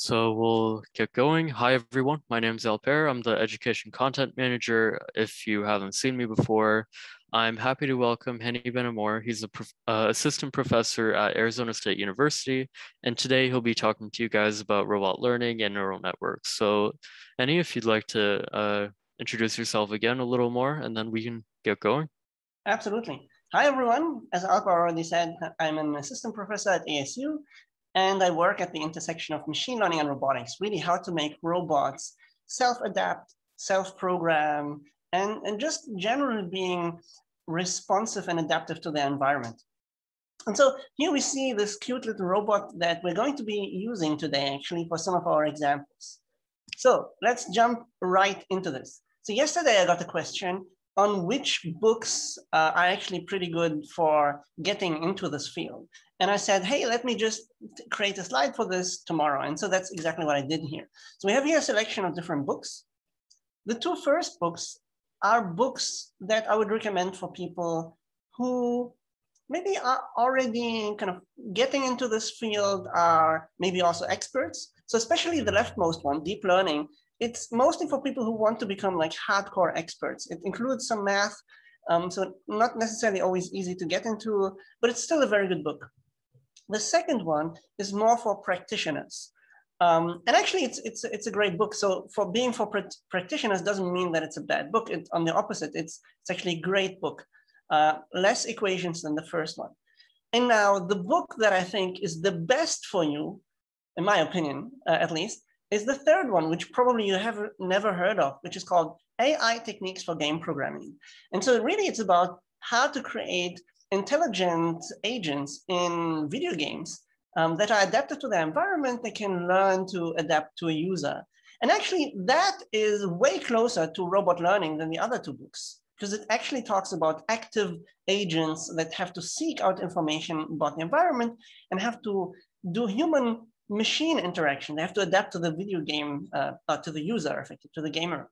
So we'll get going. Hi, everyone. My name is Alper. I'm the Education Content Manager. If you haven't seen me before, I'm happy to welcome Heni Ben Amor. He's an uh, assistant professor at Arizona State University. And today he'll be talking to you guys about robot learning and neural networks. So Heni, if you'd like to uh, introduce yourself again a little more, and then we can get going. Absolutely. Hi, everyone. As Alper already said, I'm an assistant professor at ASU and I work at the intersection of machine learning and robotics, really how to make robots self-adapt, self-program, and, and just generally being responsive and adaptive to their environment. And so here we see this cute little robot that we're going to be using today actually for some of our examples. So let's jump right into this. So yesterday I got a question on which books uh, are actually pretty good for getting into this field. And I said, hey, let me just create a slide for this tomorrow. And so that's exactly what I did here. So we have here a selection of different books. The two first books are books that I would recommend for people who maybe are already kind of getting into this field, are maybe also experts. So especially the leftmost one, deep learning, it's mostly for people who want to become like hardcore experts. It includes some math, um, so not necessarily always easy to get into, but it's still a very good book. The second one is more for practitioners. Um, and actually, it's, it's, it's a great book. So for being for pr practitioners doesn't mean that it's a bad book. It, on the opposite, it's, it's actually a great book. Uh, less equations than the first one. And now the book that I think is the best for you, in my opinion, uh, at least, is the third one, which probably you have never heard of, which is called AI Techniques for Game Programming. And so really it's about how to create intelligent agents in video games um, that are adapted to their environment, they can learn to adapt to a user. And actually, that is way closer to robot learning than the other two books, because it actually talks about active agents that have to seek out information about the environment and have to do human machine interaction. They have to adapt to the video game, uh, uh, to the user, effectively, to the gamer.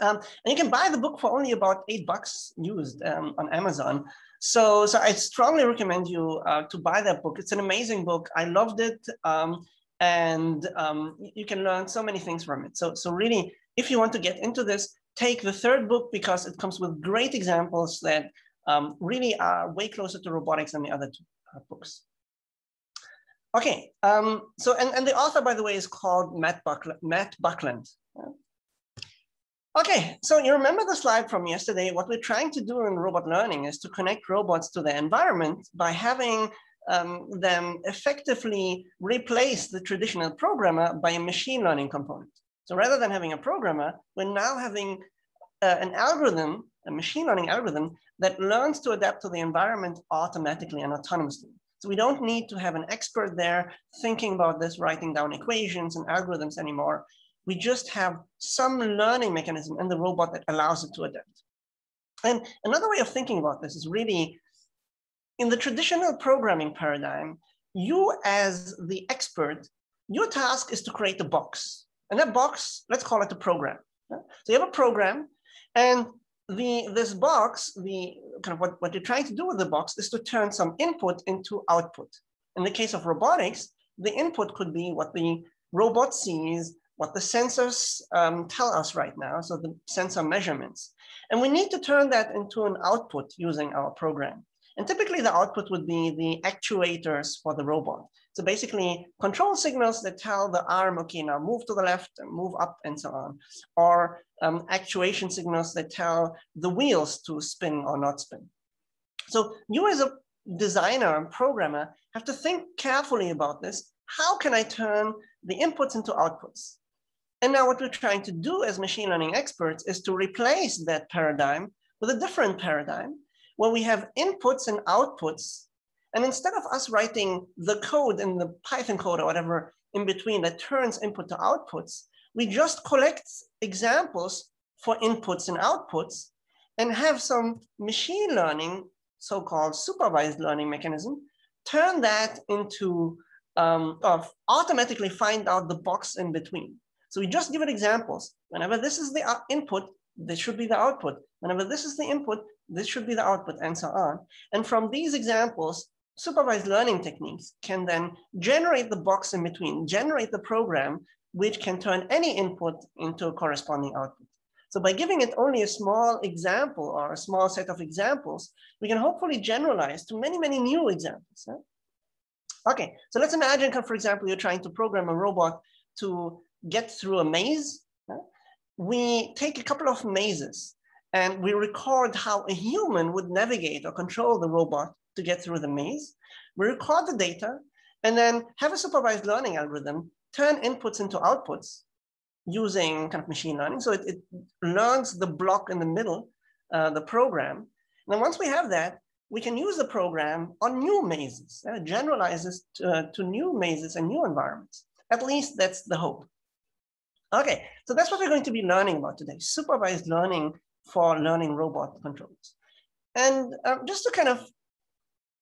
Um, and you can buy the book for only about eight bucks used um, on Amazon. So, so I strongly recommend you uh, to buy that book. It's an amazing book. I loved it. Um, and um, you can learn so many things from it. So, so really, if you want to get into this, take the third book because it comes with great examples that um, really are way closer to robotics than the other two uh, books. Okay, um, so and, and the author, by the way, is called Mat, Buckland. Mat Buckland. Okay, so you remember the slide from yesterday. What we're trying to do in robot learning is to connect robots to the environment by having um, them effectively replace the traditional programmer by a machine learning component. So rather than having a programmer, we're now having uh, an algorithm, a machine learning algorithm that learns to adapt to the environment automatically and autonomously. So we don't need to have an expert there thinking about this, writing down equations and algorithms anymore. We just have some learning mechanism in the robot that allows it to adapt. And another way of thinking about this is really in the traditional programming paradigm, you as the expert, your task is to create a box. And that box, let's call it a program. So you have a program and the this box, the kind of what, what you're trying to do with the box is to turn some input into output. In the case of robotics, the input could be what the robot sees, what the sensors um, tell us right now, so the sensor measurements. And we need to turn that into an output using our program. And typically the output would be the actuators for the robot. So basically control signals that tell the arm, okay, now move to the left and move up and so on. Or um, actuation signals that tell the wheels to spin or not spin. So you as a designer and programmer have to think carefully about this. How can I turn the inputs into outputs? And now what we're trying to do as machine learning experts is to replace that paradigm with a different paradigm where we have inputs and outputs. And instead of us writing the code in the Python code or whatever in between that turns input to outputs, we just collect examples for inputs and outputs and have some machine learning, so-called supervised learning mechanism, turn that into, um, automatically find out the box in between. So we just give it examples. Whenever this is the uh, input, this should be the output. Whenever this is the input, this should be the output and so on. And from these examples, supervised learning techniques can then generate the box in between, generate the program, which can turn any input into a corresponding output. So by giving it only a small example or a small set of examples, we can hopefully generalize to many, many new examples. Huh? Okay, so let's imagine, for example, you're trying to program a robot to get through a maze. We take a couple of mazes and we record how a human would navigate or control the robot to get through the maze. We record the data and then have a supervised learning algorithm turn inputs into outputs using kind of machine learning. So it, it learns the block in the middle, uh, the program. And then once we have that, we can use the program on new mazes, uh, generalizes to, uh, to new mazes and new environments. At least that's the hope. Okay, so that's what we're going to be learning about today, supervised learning for learning robot controllers. And um, just to kind of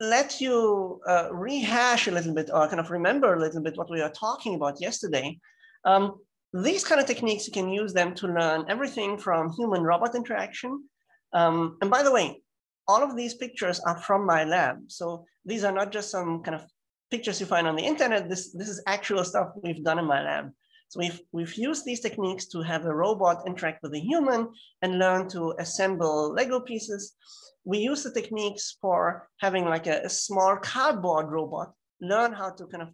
let you uh, rehash a little bit or kind of remember a little bit what we were talking about yesterday. Um, these kind of techniques, you can use them to learn everything from human robot interaction. Um, and by the way, all of these pictures are from my lab. So these are not just some kind of pictures you find on the internet. This, this is actual stuff we've done in my lab. So we've, we've used these techniques to have a robot interact with a human and learn to assemble Lego pieces we use the techniques for having like a, a small cardboard robot learn how to kind of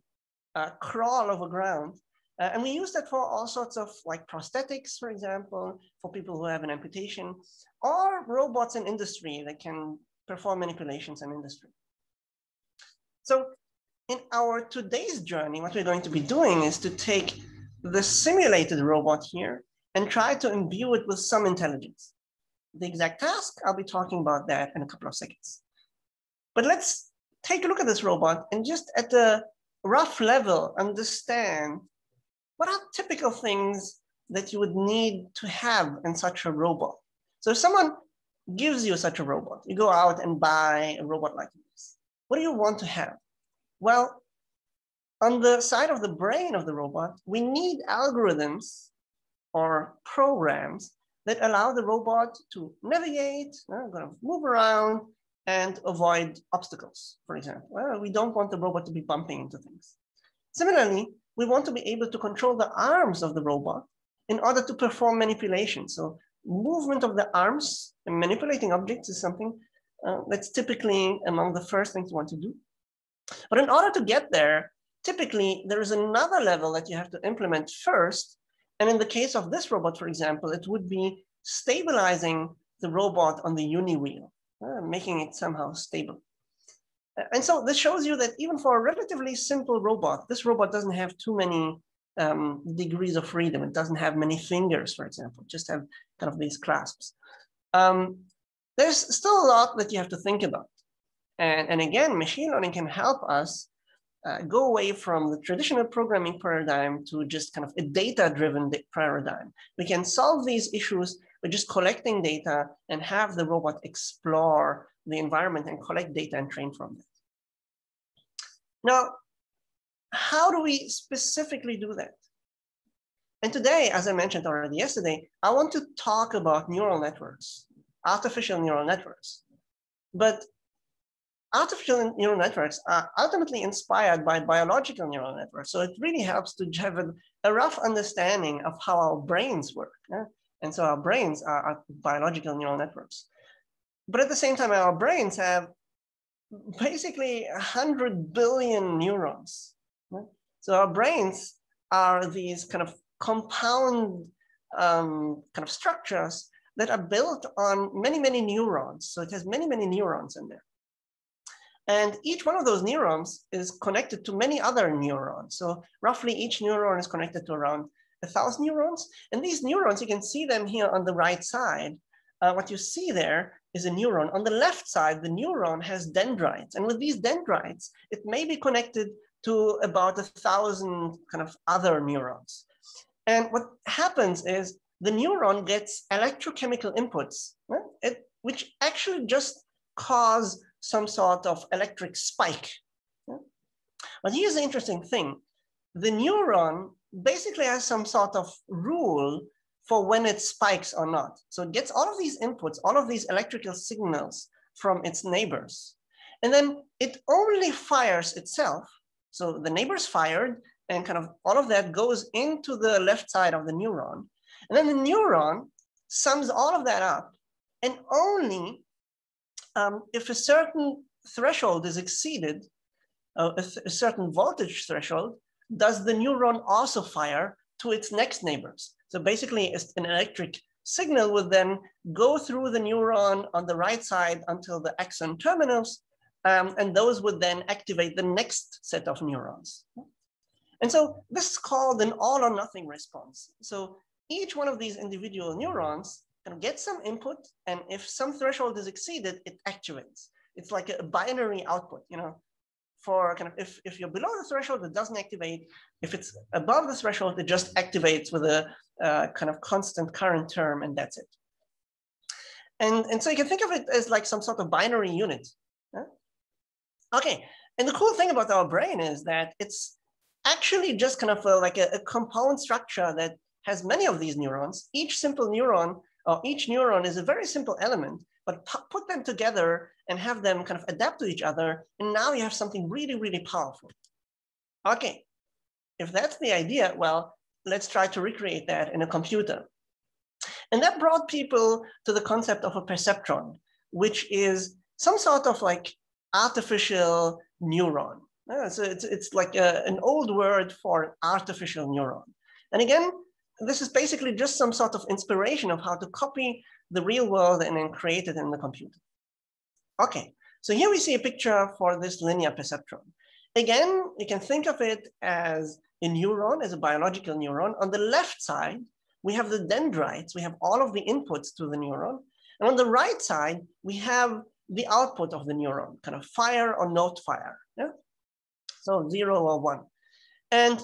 uh, crawl over ground. Uh, and we use that for all sorts of like prosthetics, for example, for people who have an amputation, or robots in industry that can perform manipulations in industry. So in our today's journey, what we're going to be doing is to take the simulated robot here and try to imbue it with some intelligence the exact task, I'll be talking about that in a couple of seconds. But let's take a look at this robot and just at the rough level, understand what are typical things that you would need to have in such a robot. So if someone gives you such a robot, you go out and buy a robot like this. What do you want to have? Well, on the side of the brain of the robot, we need algorithms or programs that allow the robot to navigate, uh, kind of move around and avoid obstacles, for example. Well, we don't want the robot to be bumping into things. Similarly, we want to be able to control the arms of the robot in order to perform manipulation. So movement of the arms and manipulating objects is something uh, that's typically among the first things you want to do. But in order to get there, typically there is another level that you have to implement first and in the case of this robot, for example, it would be stabilizing the robot on the uni wheel, uh, making it somehow stable. And so this shows you that even for a relatively simple robot, this robot doesn't have too many um, degrees of freedom. It doesn't have many fingers, for example, just have kind of these clasps. Um, there's still a lot that you have to think about. And, and again, machine learning can help us uh, go away from the traditional programming paradigm to just kind of a data-driven paradigm. We can solve these issues by just collecting data and have the robot explore the environment and collect data and train from it. Now, how do we specifically do that? And today, as I mentioned already yesterday, I want to talk about neural networks, artificial neural networks. But artificial neural networks are ultimately inspired by biological neural networks. So it really helps to have a, a rough understanding of how our brains work. Yeah? And so our brains are, are, biological neural networks. But at the same time, our brains have basically 100 billion neurons. So our brains are these kind of compound um, kind of structures that are built on many, many neurons. So it has many, many neurons in there. And each one of those neurons is connected to many other neurons. So roughly each neuron is connected to around a thousand neurons. And these neurons, you can see them here on the right side. Uh, what you see there is a neuron. On the left side, the neuron has dendrites. And with these dendrites, it may be connected to about a thousand kind of other neurons. And what happens is the neuron gets electrochemical inputs, right? it, which actually just cause some sort of electric spike. But here's the interesting thing. The neuron basically has some sort of rule for when it spikes or not. So it gets all of these inputs, all of these electrical signals from its neighbors. And then it only fires itself. So the neighbor's fired and kind of all of that goes into the left side of the neuron. And then the neuron sums all of that up and only um, if a certain threshold is exceeded, uh, a, a certain voltage threshold, does the neuron also fire to its next neighbors. So basically an electric signal would then go through the neuron on the right side until the axon terminals, um, and those would then activate the next set of neurons. And so this is called an all or nothing response. So each one of these individual neurons can get some input, and if some threshold is exceeded, it activates. It's like a binary output, you know, for kind of, if, if you're below the threshold, it doesn't activate. If it's above the threshold, it just activates with a uh, kind of constant current term, and that's it. And, and so you can think of it as like some sort of binary unit. Okay, and the cool thing about our brain is that it's actually just kind of a, like a, a compound structure that has many of these neurons. Each simple neuron or each neuron is a very simple element, but put them together and have them kind of adapt to each other. And now you have something really, really powerful. Okay, if that's the idea, well, let's try to recreate that in a computer. And that brought people to the concept of a perceptron, which is some sort of like artificial neuron. Uh, so it's, it's like a, an old word for artificial neuron. And again, this is basically just some sort of inspiration of how to copy the real world and then create it in the computer. Okay, so here we see a picture for this linear perceptron. Again, you can think of it as a neuron, as a biological neuron. On the left side, we have the dendrites. We have all of the inputs to the neuron. And on the right side, we have the output of the neuron, kind of fire or not fire. Yeah? So zero or one. And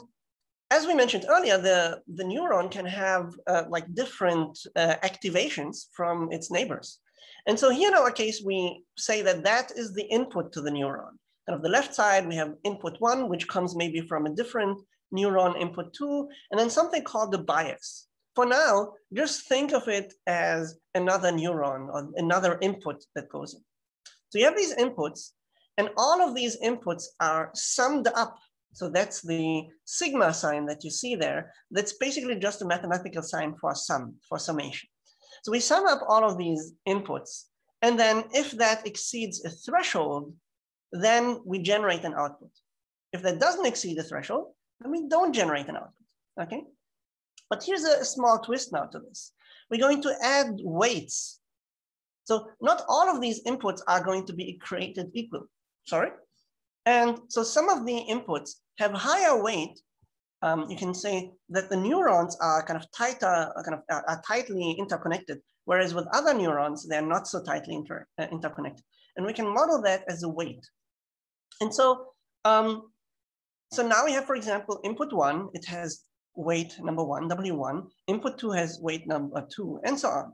as we mentioned earlier, the, the neuron can have uh, like different uh, activations from its neighbors. And so here in our case, we say that that is the input to the neuron. And on the left side, we have input one, which comes maybe from a different neuron input two, and then something called the bias. For now, just think of it as another neuron or another input that goes in. So you have these inputs, and all of these inputs are summed up so that's the sigma sign that you see there. That's basically just a mathematical sign for sum, for summation. So we sum up all of these inputs. And then if that exceeds a threshold, then we generate an output. If that doesn't exceed the threshold, then we don't generate an output, okay? But here's a small twist now to this. We're going to add weights. So not all of these inputs are going to be created equal. Sorry? And so some of the inputs have higher weight. Um, you can say that the neurons are kind of tighter, kind of uh, are tightly interconnected, whereas with other neurons, they're not so tightly inter, uh, interconnected. And we can model that as a weight. And so, um, so now we have, for example, input one, it has weight number one, W1, input two has weight number two, and so on.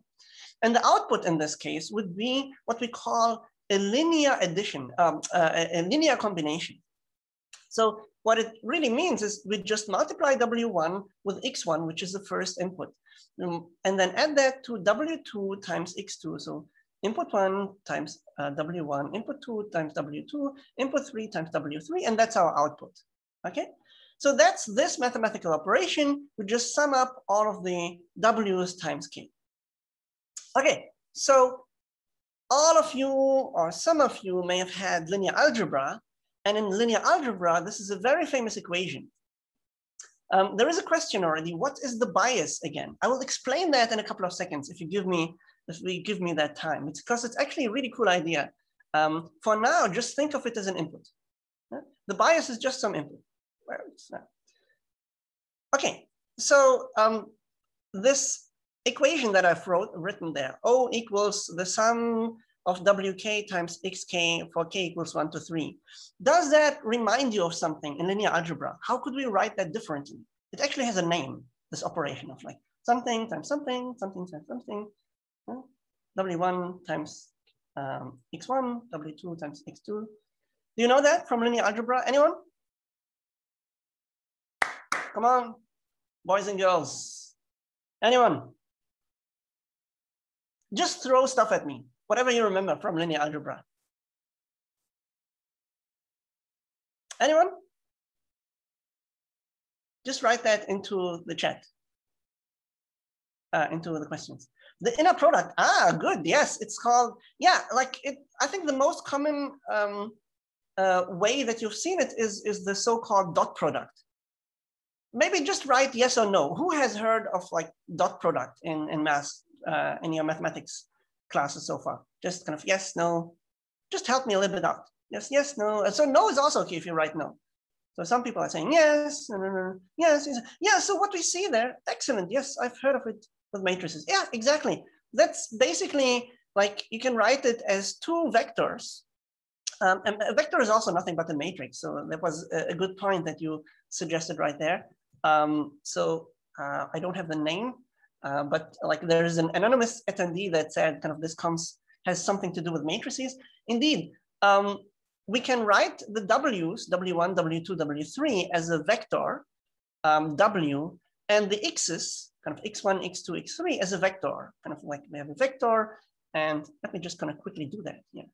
And the output in this case would be what we call a linear addition, um, uh, a, linear combination. So what it really means is we just multiply W1 with X1, which is the first input. Um, and then add that to W2 times X2. So input one times uh, W1, input two times W2, input three times W3, and that's our output, okay? So that's this mathematical operation. We just sum up all of the W's times K. Okay, so all of you or some of you may have had linear algebra. And in linear algebra, this is a very famous equation. Um, there is a question already, what is the bias again? I will explain that in a couple of seconds if you give me, if we give me that time. It's because it's actually a really cool idea. Um, for now, just think of it as an input. The bias is just some input. Okay, so um, this equation that I've wrote, written there, O equals the sum of wk times xk for k equals one to three. Does that remind you of something in linear algebra? How could we write that differently? It actually has a name, this operation of like something times something, something times something. W1 times um, x1, W2 times x2. Do you know that from linear algebra? Anyone? Come on, boys and girls. Anyone? Just throw stuff at me, whatever you remember from linear algebra. Anyone? Just write that into the chat, uh, into the questions. The inner product, ah, good, yes, it's called, yeah, like it, I think the most common um, uh, way that you've seen it is, is the so-called dot product. Maybe just write yes or no. Who has heard of like dot product in, in math, uh, in your mathematics classes so far? Just kind of yes, no, just help me a little bit out. Yes, yes, no. So no is also okay if you write no. So some people are saying yes, no, no, no, yes, yes, yeah. So what we see there, excellent. Yes, I've heard of it with matrices. Yeah, exactly. That's basically like you can write it as two vectors. Um, and a vector is also nothing but a matrix. So that was a, good point that you suggested right there. Um, so uh, I don't have the name, uh, but like there's an anonymous attendee that said kind of this comes has something to do with matrices. Indeed, um, we can write the W's, W1, W2, W3 as a vector, um, W, and the X's, kind of X1, X2, X3 as a vector, kind of like we have a vector, and let me just kind of quickly do that, yeah.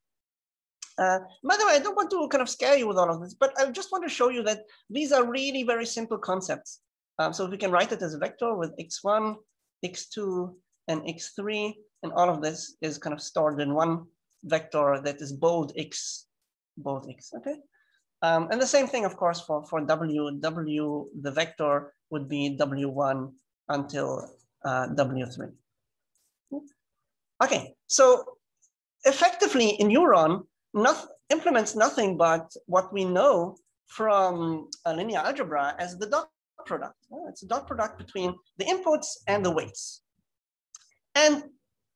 Uh, by the way, I don't want to kind of scare you with all of this, but I just want to show you that these are really very simple concepts. Um, so we can write it as a vector with x1, x2, and x3, and all of this is kind of stored in one vector that is bold x bold x, okay? Um, and the same thing, of course, for, for w, w, the vector would be w1 until uh, w3. Okay, so effectively a neuron not, implements nothing but what we know from linear algebra as the dot product. It's a dot product between the inputs and the weights. And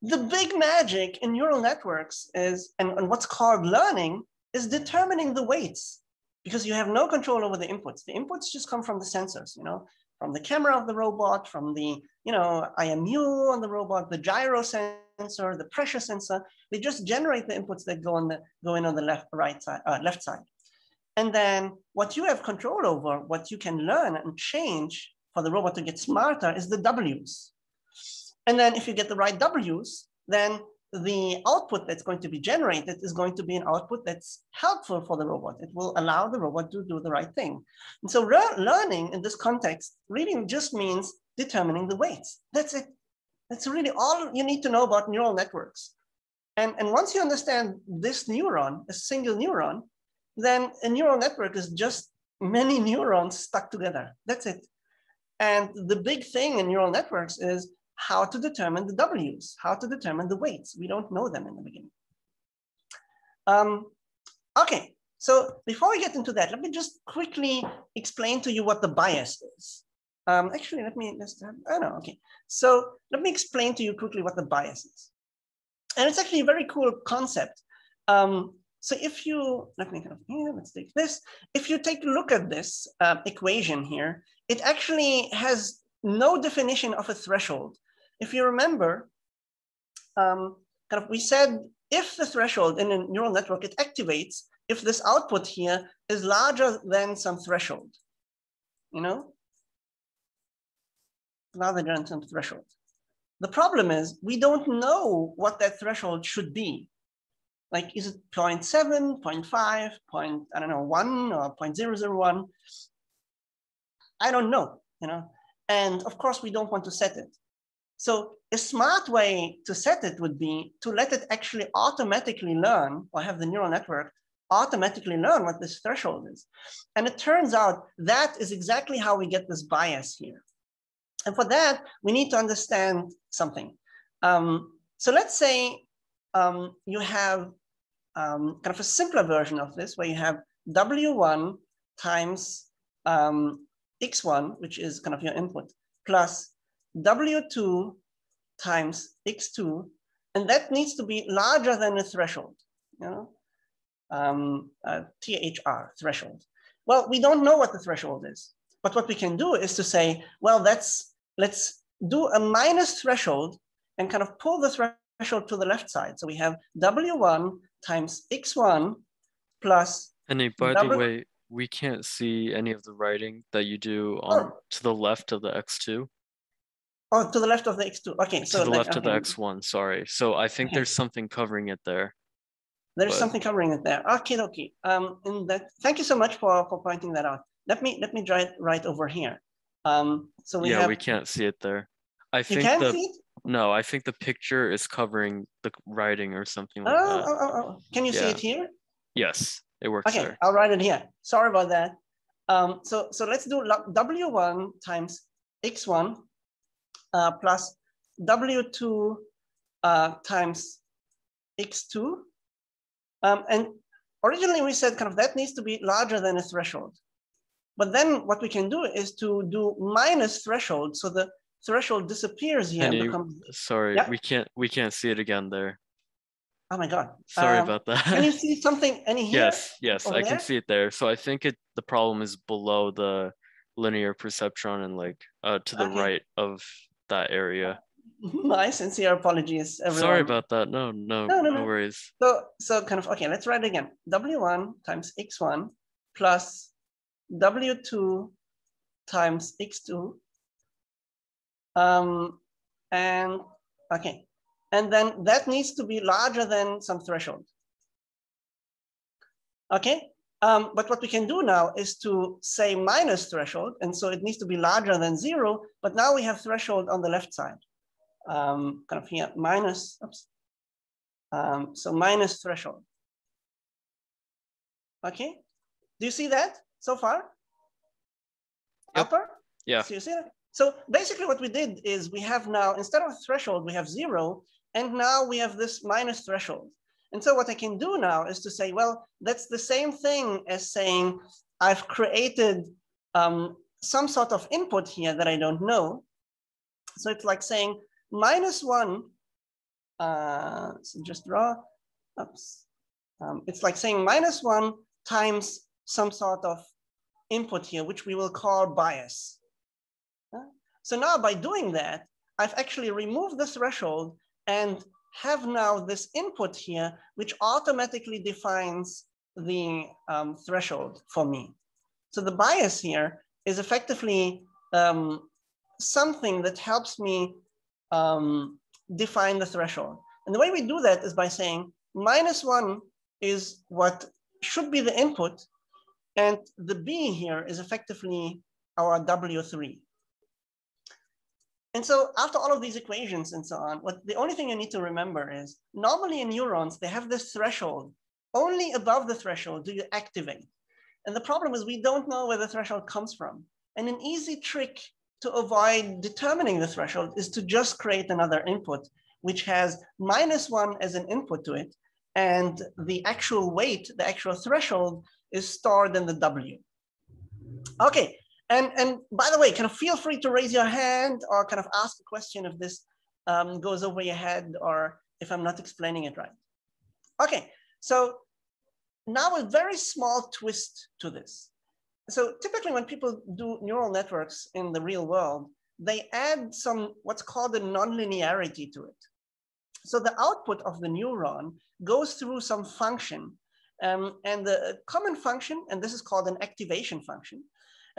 the big magic in neural networks is, and, and what's called learning, is determining the weights because you have no control over the inputs. The inputs just come from the sensors, you know, from the camera of the robot, from the, you know, IMU on the robot, the gyro sensor, the pressure sensor. They just generate the inputs that go on the go in on the left, right side, uh, left side. And then what you have control over, what you can learn and change for the robot to get smarter is the W's. And then if you get the right W's, then the output that's going to be generated is going to be an output that's helpful for the robot. It will allow the robot to do the right thing. And so learning in this context really just means determining the weights. That's it. That's really all you need to know about neural networks. And, and once you understand this neuron, a single neuron, then a neural network is just many neurons stuck together. That's it. And the big thing in neural networks is how to determine the W's, how to determine the weights. We don't know them in the beginning. Um, okay, so before we get into that, let me just quickly explain to you what the bias is. Um, actually, let me, just, I don't know, okay. So let me explain to you quickly what the bias is. And it's actually a very cool concept. Um, so if you, let me kind of, yeah, let's take this. If you take a look at this uh, equation here, it actually has no definition of a threshold if you remember, um, kind of we said if the threshold in a neural network, it activates if this output here is larger than some threshold, you know? Larger than some threshold. The problem is we don't know what that threshold should be. Like, is it 0 0.7, 0 0.5, point, I don't know, one or 0.001? I don't know, you know? And of course we don't want to set it. So a smart way to set it would be to let it actually automatically learn or have the neural network automatically learn what this threshold is. And it turns out that is exactly how we get this bias here. And for that, we need to understand something. Um, so let's say um, you have um, kind of a simpler version of this where you have W1 times um, X1, which is kind of your input, plus W2 times X2, and that needs to be larger than the threshold, you know, um, uh, THR threshold. Well, we don't know what the threshold is, but what we can do is to say, well, that's, let's do a minus threshold and kind of pull the threshold to the left side. So we have W1 times X1 plus. And by the way, we can't see any of the writing that you do on oh. to the left of the X2. Oh, to the left of the X2. Okay. So to the like, left okay. of the X1, sorry. So I think okay. there's something covering it there. There's but- something covering it there. Okay, okay. Um, and that, thank you so much for, for pointing that out. Let me let me draw it right over here. Um, so we yeah, have, we can't see it there. I you think can the see it? No, I think the picture is covering the writing or something Oh, like oh, that. oh, oh, can you see it here? Yes, it works Okay, there. I'll write it here. Sorry about that. Um, so, so let's do W1 times X1 uh, plus W2 uh, times X2. Um, and originally we said kind of that needs to be larger than a threshold. But then what we can do is to do minus threshold. So the threshold disappears here Heni, becomes, Sorry, Yep. we can't we can't see it again there. oh my God. Sorry Um, about that. Can you see something, any here? yes, yes, I can see it there. So I think it the problem is below the linear perceptron and like uh to the Okay. right of that area. My sincere apologies, everyone. Sorry about that. No, no, No, no, no, no. worries. So, so kind of, okay, let's write it again. W1 times X1 plus W2 times X2. Um, and, okay. And then that needs to be larger than some threshold. Okay, um, but what we can do now is to say minus threshold. And so it needs to be larger than zero, but now we have threshold on the left side. Um, kind of here, minus, oops. Um, so minus threshold. Okay, do you see that so far? Yep. Alper? Yeah. So you see that? So basically what we did is we have now, instead of threshold, we have zero, and now we have this minus threshold. And so what I can do now is to say, well, that's the same thing as saying I've created um, some sort of input here that I don't know. So it's like saying minus one, uh, so just draw, oops. Um, it's like saying minus one times some sort of input here, which we will call bias. So now by doing that, I've actually removed the threshold and have now this input here, which automatically defines the um, threshold for me. So the bias here is effectively um, something that helps me um, define the threshold. And the way we do that is by saying minus one is what should be the input, and the B here is effectively our W3. And so after all of these equations and so on, what the only thing you need to remember is normally in neurons, they have this threshold. Only above the threshold do you activate. And the problem is we don't know where the threshold comes from. And an easy trick to avoid determining the threshold is to just create another input, which has minus one as an input to it. And the actual weight, the actual threshold is stored in the W. Okay, and, and by the way, kind of feel free to raise your hand or kind of ask a question if this um, goes over your head or if I'm not explaining it right. Okay, so now a very small twist to this. So typically when people do neural networks in the real world, they add some what's called a nonlinearity to it. So the output of the neuron goes through some function um, and the common function, and this is called an activation function,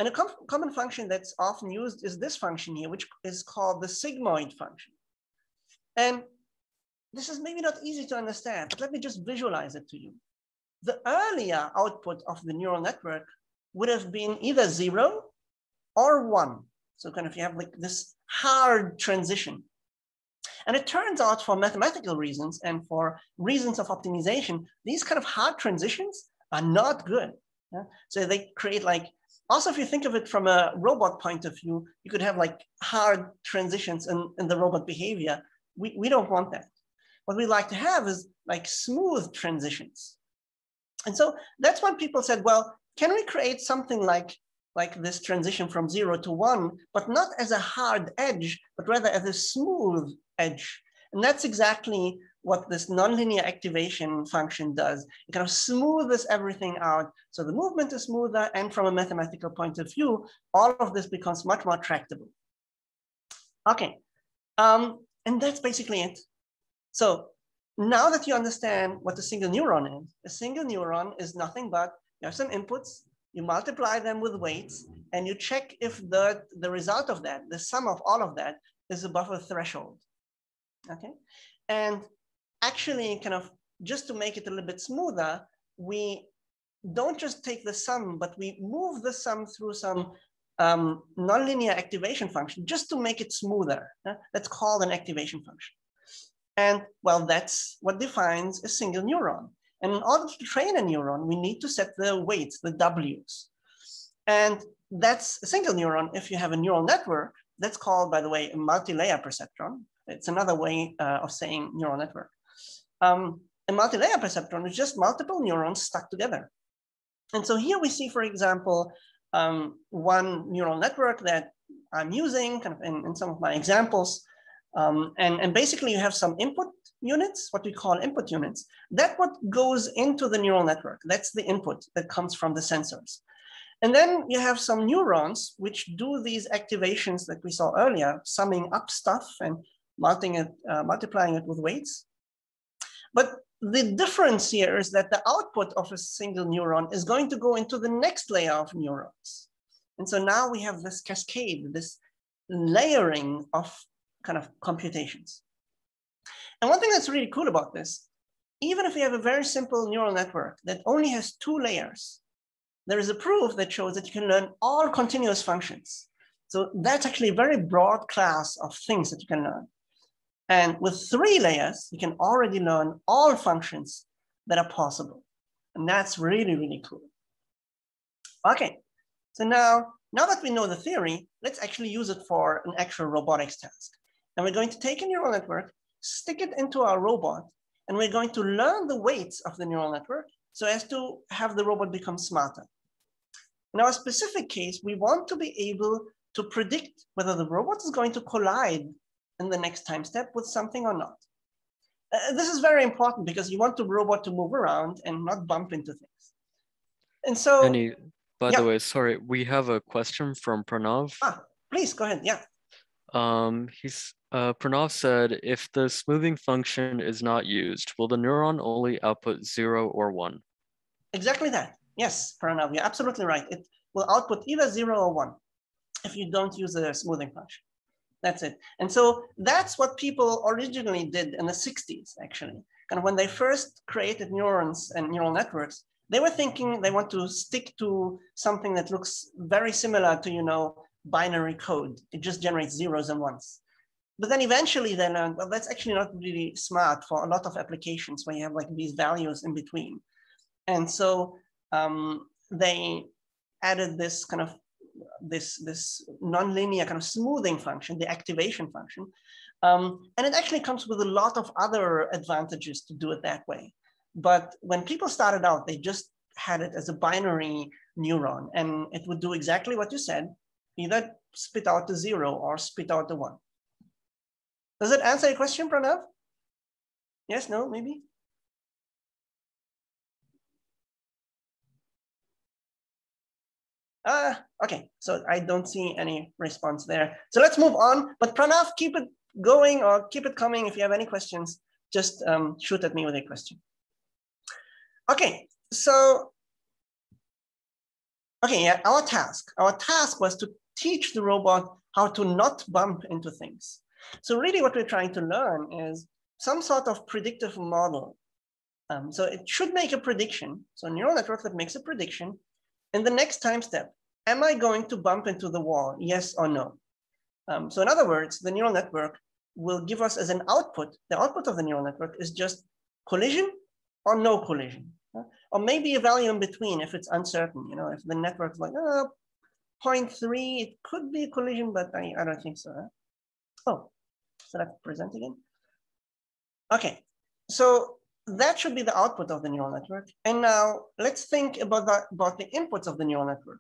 and a com common function that's often used is this function here, which is called the sigmoid function. And this is maybe not easy to understand, but let me just visualize it to you. The earlier output of the neural network would have been either zero or one. So kind of you have like this hard transition. And it turns out for mathematical reasons and for reasons of optimization, these kind of hard transitions are not good. Yeah? So they create like also, if you think of it from a robot point of view, you could have like hard transitions in, in the robot behavior. We, we don't want that. What we like to have is like smooth transitions. And so that's when people said, well, can we create something like, like this transition from zero to one, but not as a hard edge, but rather as a smooth edge? And that's exactly what this nonlinear activation function does. It kind of smoothes everything out. So the movement is smoother. And from a mathematical point of view, all of this becomes much more tractable. Okay, um, and that's basically it. So now that you understand what a single neuron is, a single neuron is nothing but you have some inputs, you multiply them with weights, and you check if the, the result of that, the sum of all of that, is above a threshold. Okay, and actually kind of just to make it a little bit smoother, we don't just take the sum, but we move the sum through some um, nonlinear activation function just to make it smoother. That's called an activation function. And well, that's what defines a single neuron. And in order to train a neuron, we need to set the weights, the W's. And that's a single neuron. If you have a neural network, that's called, by the way, a multi-layer perceptron. It's another way uh, of saying neural network. Um, a multi-layer perceptron is just multiple neurons stuck together. And so here we see, for example, um, one neural network that I'm using kind of in, in some of my examples. Um, and, and basically you have some input units, what we call input units. That what goes into the neural network. That's the input that comes from the sensors. And then you have some neurons which do these activations that we saw earlier, summing up stuff and it, uh, multiplying it with weights. But the difference here is that the output of a single neuron is going to go into the next layer of neurons. And so now we have this cascade, this layering of kind of computations. And one thing that's really cool about this, even if we have a very simple neural network that only has two layers, there is a proof that shows that you can learn all continuous functions. So that's actually a very broad class of things that you can learn. And with three layers, you can already learn all functions that are possible. And that's really, really cool. Okay, so now, now that we know the theory, let's actually use it for an actual robotics task. And we're going to take a neural network, stick it into our robot, and we're going to learn the weights of the neural network so as to have the robot become smarter. In our specific case, we want to be able to predict whether the robot is going to collide in the next time step with something or not. Uh, this is very important because you want the robot to move around and not bump into things. And so, Any, by yeah. the way, sorry, we have a question from Pranav. Ah, please go ahead. Yeah. Um, he's uh, Pranav said, if the smoothing function is not used, will the neuron only output zero or one? Exactly that. Yes, Pranav, you're absolutely right. It will output either zero or one if you don't use the smoothing function. That's it. And so that's what people originally did in the 60s, actually. Of when they first created neurons and neural networks, they were thinking they want to stick to something that looks very similar to, you know, binary code. It just generates zeros and ones. But then eventually they learned, well, that's actually not really smart for a lot of applications where you have like these values in between. And so um, they added this kind of this, this nonlinear kind of smoothing function, the activation function. Um, and it actually comes with a lot of other advantages to do it that way. But when people started out, they just had it as a binary neuron and it would do exactly what you said, either spit out the zero or spit out the one. Does it answer your question, Pranav? Yes, no, maybe? Uh, okay, so I don't see any response there. So let's move on. But Pranav, keep it going or keep it coming. If you have any questions, just um, shoot at me with a question. Okay, so, okay, yeah, our task. Our task was to teach the robot how to not bump into things. So really what we're trying to learn is some sort of predictive model. Um, so it should make a prediction. So a neural network that makes a prediction in the next time step, am I going to bump into the wall, yes or no? Um, so in other words, the neural network will give us as an output, the output of the neural network is just collision or no collision. Or maybe a value in between if it's uncertain, you know, if the network's like, oh, 0.3, it could be a collision, but I, I don't think so. Huh? Oh, select present again. Okay, so that should be the output of the neural network. And now let's think about, that, about the inputs of the neural network.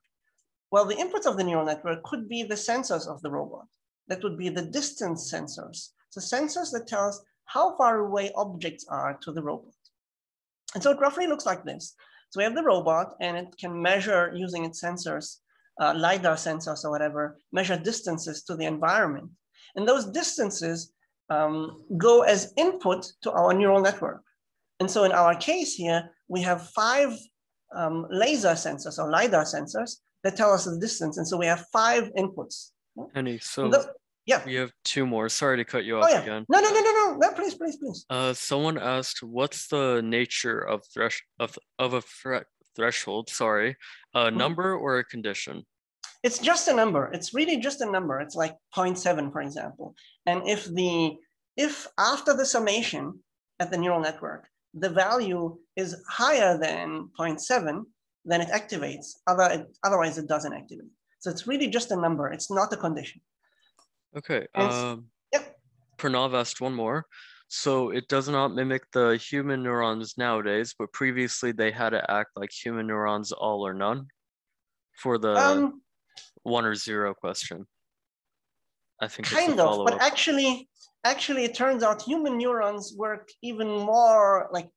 Well, the inputs of the neural network could be the sensors of the robot. That would be the distance sensors. So sensors that tell us how far away objects are to the robot. And so it roughly looks like this. So we have the robot and it can measure using its sensors, uh, LiDAR sensors or whatever, measure distances to the environment. And those distances um, go as input to our neural network. And so in our case here, we have five um, laser sensors or LiDAR sensors that tell us the distance. And so we have five inputs. Any, so the, Yeah. We have two more. Sorry to cut you Oh off yeah. again. No, no, no, no, no. No, please, please, please. Uh, someone asked, "What's the nature of thresh of of a thre- threshold? Sorry, a Mhm. number or a condition?" It's just a number. It's really just a number. It's like 0.7, for example. And if the if after the summation at the neural network, the value is higher than 0.7, then it activates. Other, otherwise, it doesn't activate. So it's really just a number. It's not a condition. Okay. Um, Yep. Pranav asked one more. So it does not mimic the human neurons nowadays, but previously they had to act like human neurons, all or none, for the Um, one or zero question. I think kind of, but actually, actually, it turns out human neurons work even more like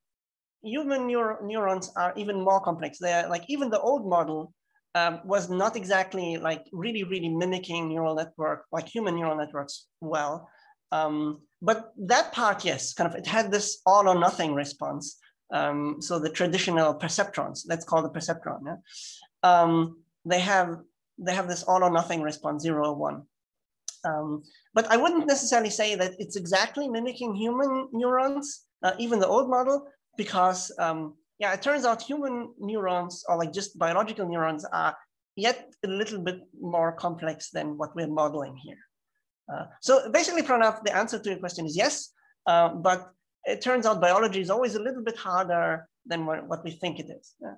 human neur- neurons are even more complex. They're like even the old model um, was not exactly like really, really mimicking neural network like human neural networks well. Um, but that part, yes, kind of it had this all or nothing response. Um, so the traditional perceptrons, let's call the perceptron, yeah? um, they have they have this all or nothing response, zero or one. Um, but I wouldn't necessarily say that it's exactly mimicking human neurons, uh, even the old model, because um, yeah, it turns out human neurons or like just biological neurons are yet a little bit more complex than what we're modeling here. Uh, so basically, Pranav, the answer to your question is yes, uh, but it turns out biology is always a little bit harder than what, we think it is. Yeah.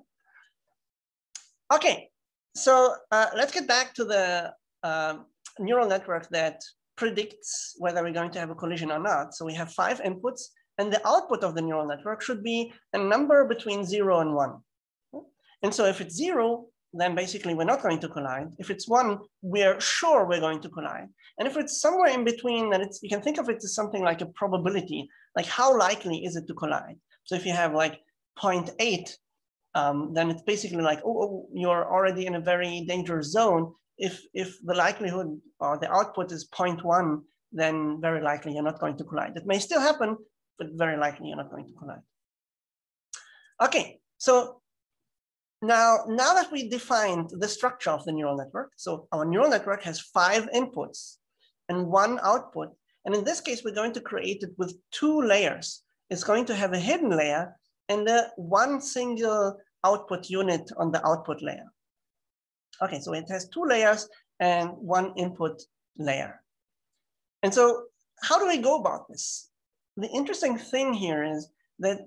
Okay, so uh, let's get back to the um, neural network that predicts whether we're going to have a collision or not. So we have five inputs and the output of the neural network should be a number between zero and one. And so if it's zero, then basically we're not going to collide. If it's one, we're sure we're going to collide. And if it's somewhere in between, then it's, you can think of it as something like a probability, like how likely is it to collide? So if you have like 0.8, um, then it's basically like, oh, oh, you're already in a very dangerous zone. If, if the likelihood or the output is 0.1, then very likely you're not going to collide. It may still happen, but very likely you're not going to collide. Okay, so now, now that we defined the structure of the neural network, so our neural network has five inputs and one output. And in this case, we're going to create it with two layers. It's going to have a hidden layer and the one single output unit on the output layer. Okay, so it has two layers and one input layer. And so how do we go about this? The interesting thing here is that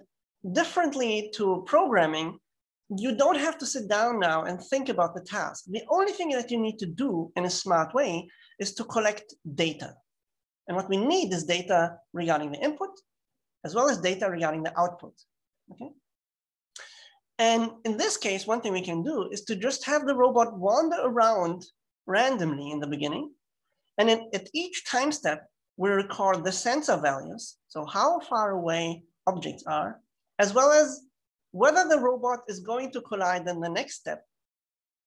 differently to programming, you don't have to sit down now and think about the task. The only thing that you need to do in a smart way is to collect data. And what we need is data regarding the input, as well as data regarding the output, okay? And in this case, one thing we can do is to just have the robot wander around randomly in the beginning. And then at each time step, we record the sensor values, so how far away objects are, as well as whether the robot is going to collide in the next step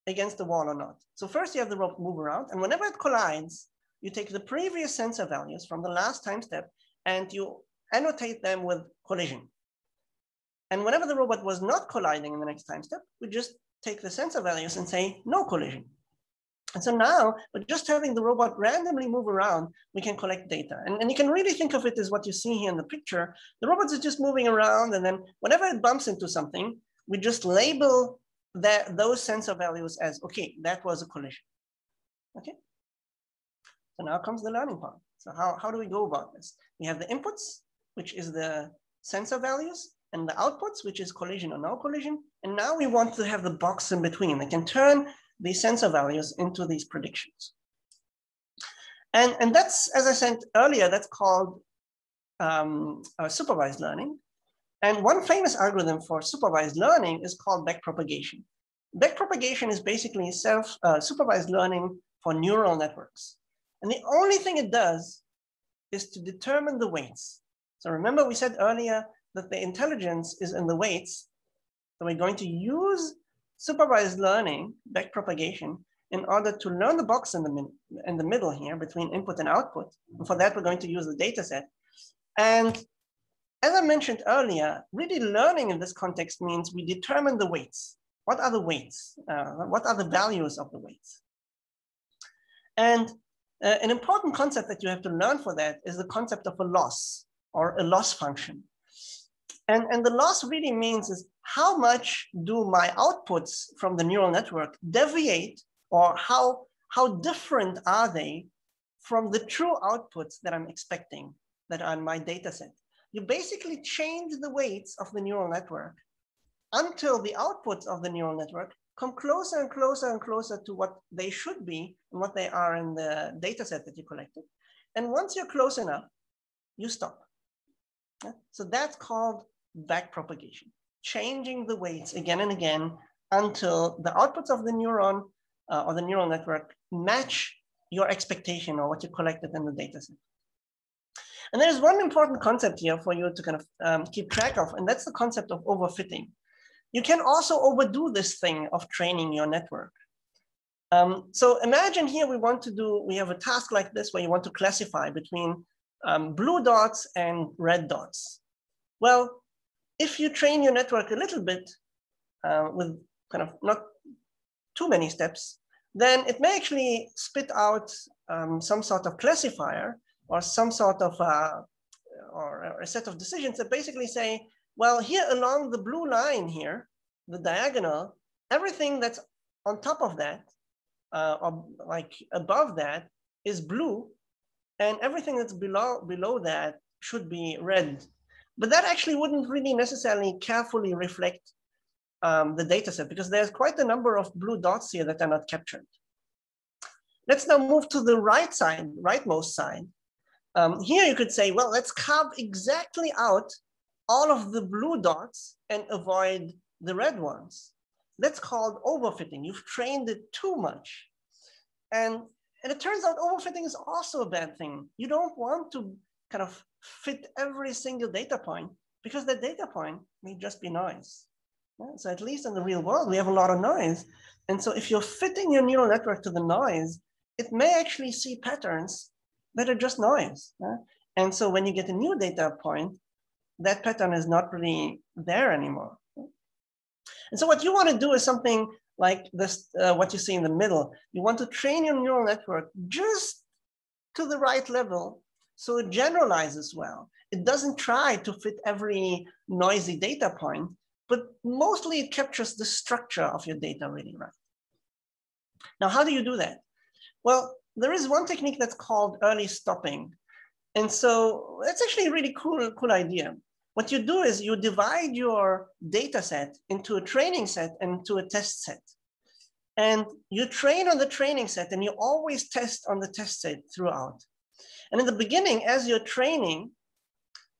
against the wall or not. So first you have the robot move around, and whenever it collides, you take the previous sensor values from the last time step and you annotate them with collision. And whenever the robot was not colliding in the next time step, we just take the sensor values and say no collision. And so now, with just having the robot randomly move around, we can collect data. And, and you can really think of it as what you see here in the picture. The robot is just moving around, and then whenever it bumps into something, we just label that, those sensor values as, okay, that was a collision. Okay. So now comes the learning part. So how, how do we go about this? We have the inputs, which is the sensor values, and the outputs, which is collision or no collision. And now we want to have the box in between. They can turn these sensor values into these predictions. And, and that's, as I said earlier, that's called um, uh, supervised learning. And one famous algorithm for supervised learning is called backpropagation. Backpropagation is basically self uh, supervised learning for neural networks. And the only thing it does is to determine the weights. So remember we said earlier that the intelligence is in the weights. So we're going to use supervised learning, backpropagation, in order to learn the box in the, in the middle here between input and output. And for that, we're going to use the data set. And as I mentioned earlier, really learning in this context means we determine the weights. What are the weights? Uh, what are the values of the weights? And Uh, an important concept that you have to learn for that is the concept of a loss or a loss function. And, and the loss really means is how much do my outputs from the neural network deviate or how, how different are they from the true outputs that I'm expecting that are in my data set. You basically change the weights of the neural network until the outputs of the neural network come closer and closer and closer to what they should be and what they are in the data set that you collected. And once you're close enough, you stop. So that's called backpropagation, changing the weights again and again until the outputs of the neuron uh, or the neural network match your expectation or what you collected in the data set. And there's one important concept here for you to kind of um, keep track of, and that's the concept of overfitting. You can also overdo this thing of training your network. Um, so imagine here we want to do, we have a task like this where you want to classify between um, blue dots and red dots. Well, if you train your network a little bit uh, with kind of not too many steps, then it may actually spit out um, some sort of classifier or some sort of uh, or a set of decisions that basically say, well, here along the blue line here, the diagonal, everything that's on top of that, uh, or like above that, is blue, and everything that's below below that should be red. But that actually wouldn't really necessarily carefully reflect um, the data set because there's quite a number of blue dots here that are not captured. Let's now move to the right side, rightmost side. Um, here you could say, well, let's carve exactly out all of the blue dots and avoid the red ones. That's called overfitting. You've trained it too much. And, and it turns out overfitting is also a bad thing. You don't want to kind of fit every single data point because the data point may just be noise. Yeah? So at least in the real world, we have a lot of noise. And so if you're fitting your neural network to the noise, it may actually see patterns that are just noise. Yeah? And so when you get a new data point, that pattern is not really there anymore. And so what you want to do is something like this, uh, what you see in the middle. You want to train your neural network just to the right level so it generalizes well. It doesn't try to fit every noisy data point, but mostly it captures the structure of your data really right. Now, how do you do that? Well, there is one technique that's called early stopping. And so it's actually a really cool, cool idea. What you do is you divide your data set into a training set and to a test set. And you train on the training set and you always test on the test set throughout. And in the beginning, as you're training,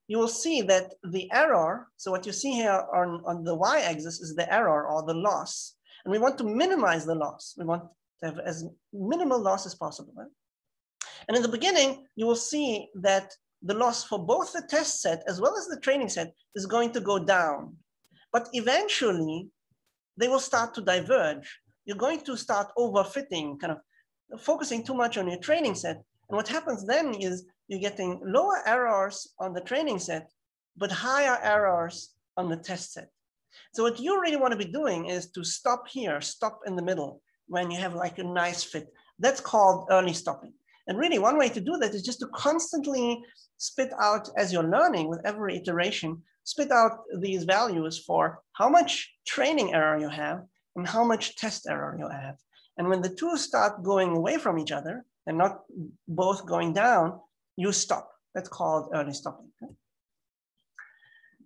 you will see that the error, so what you see here on, on the y-axis is the error or the loss. And we want to minimize the loss. We want to have as minimal loss as possible. Right? And in the beginning, you will see that the loss for both the test set as well as the training set is going to go down. But eventually, they will start to diverge. You're going to start overfitting, kind of focusing too much on your training set. And what happens then is you're getting lower errors on the training set, but higher errors on the test set. So what you really want to be doing is to stop here, stop in the middle when you have like a nice fit. That's called early stopping. And really one way to do that is just to constantly spit out as you're learning with every iteration, spit out these values for how much training error you have and how much test error you have. And when the two start going away from each other and not both going down, you stop. That's called early stopping.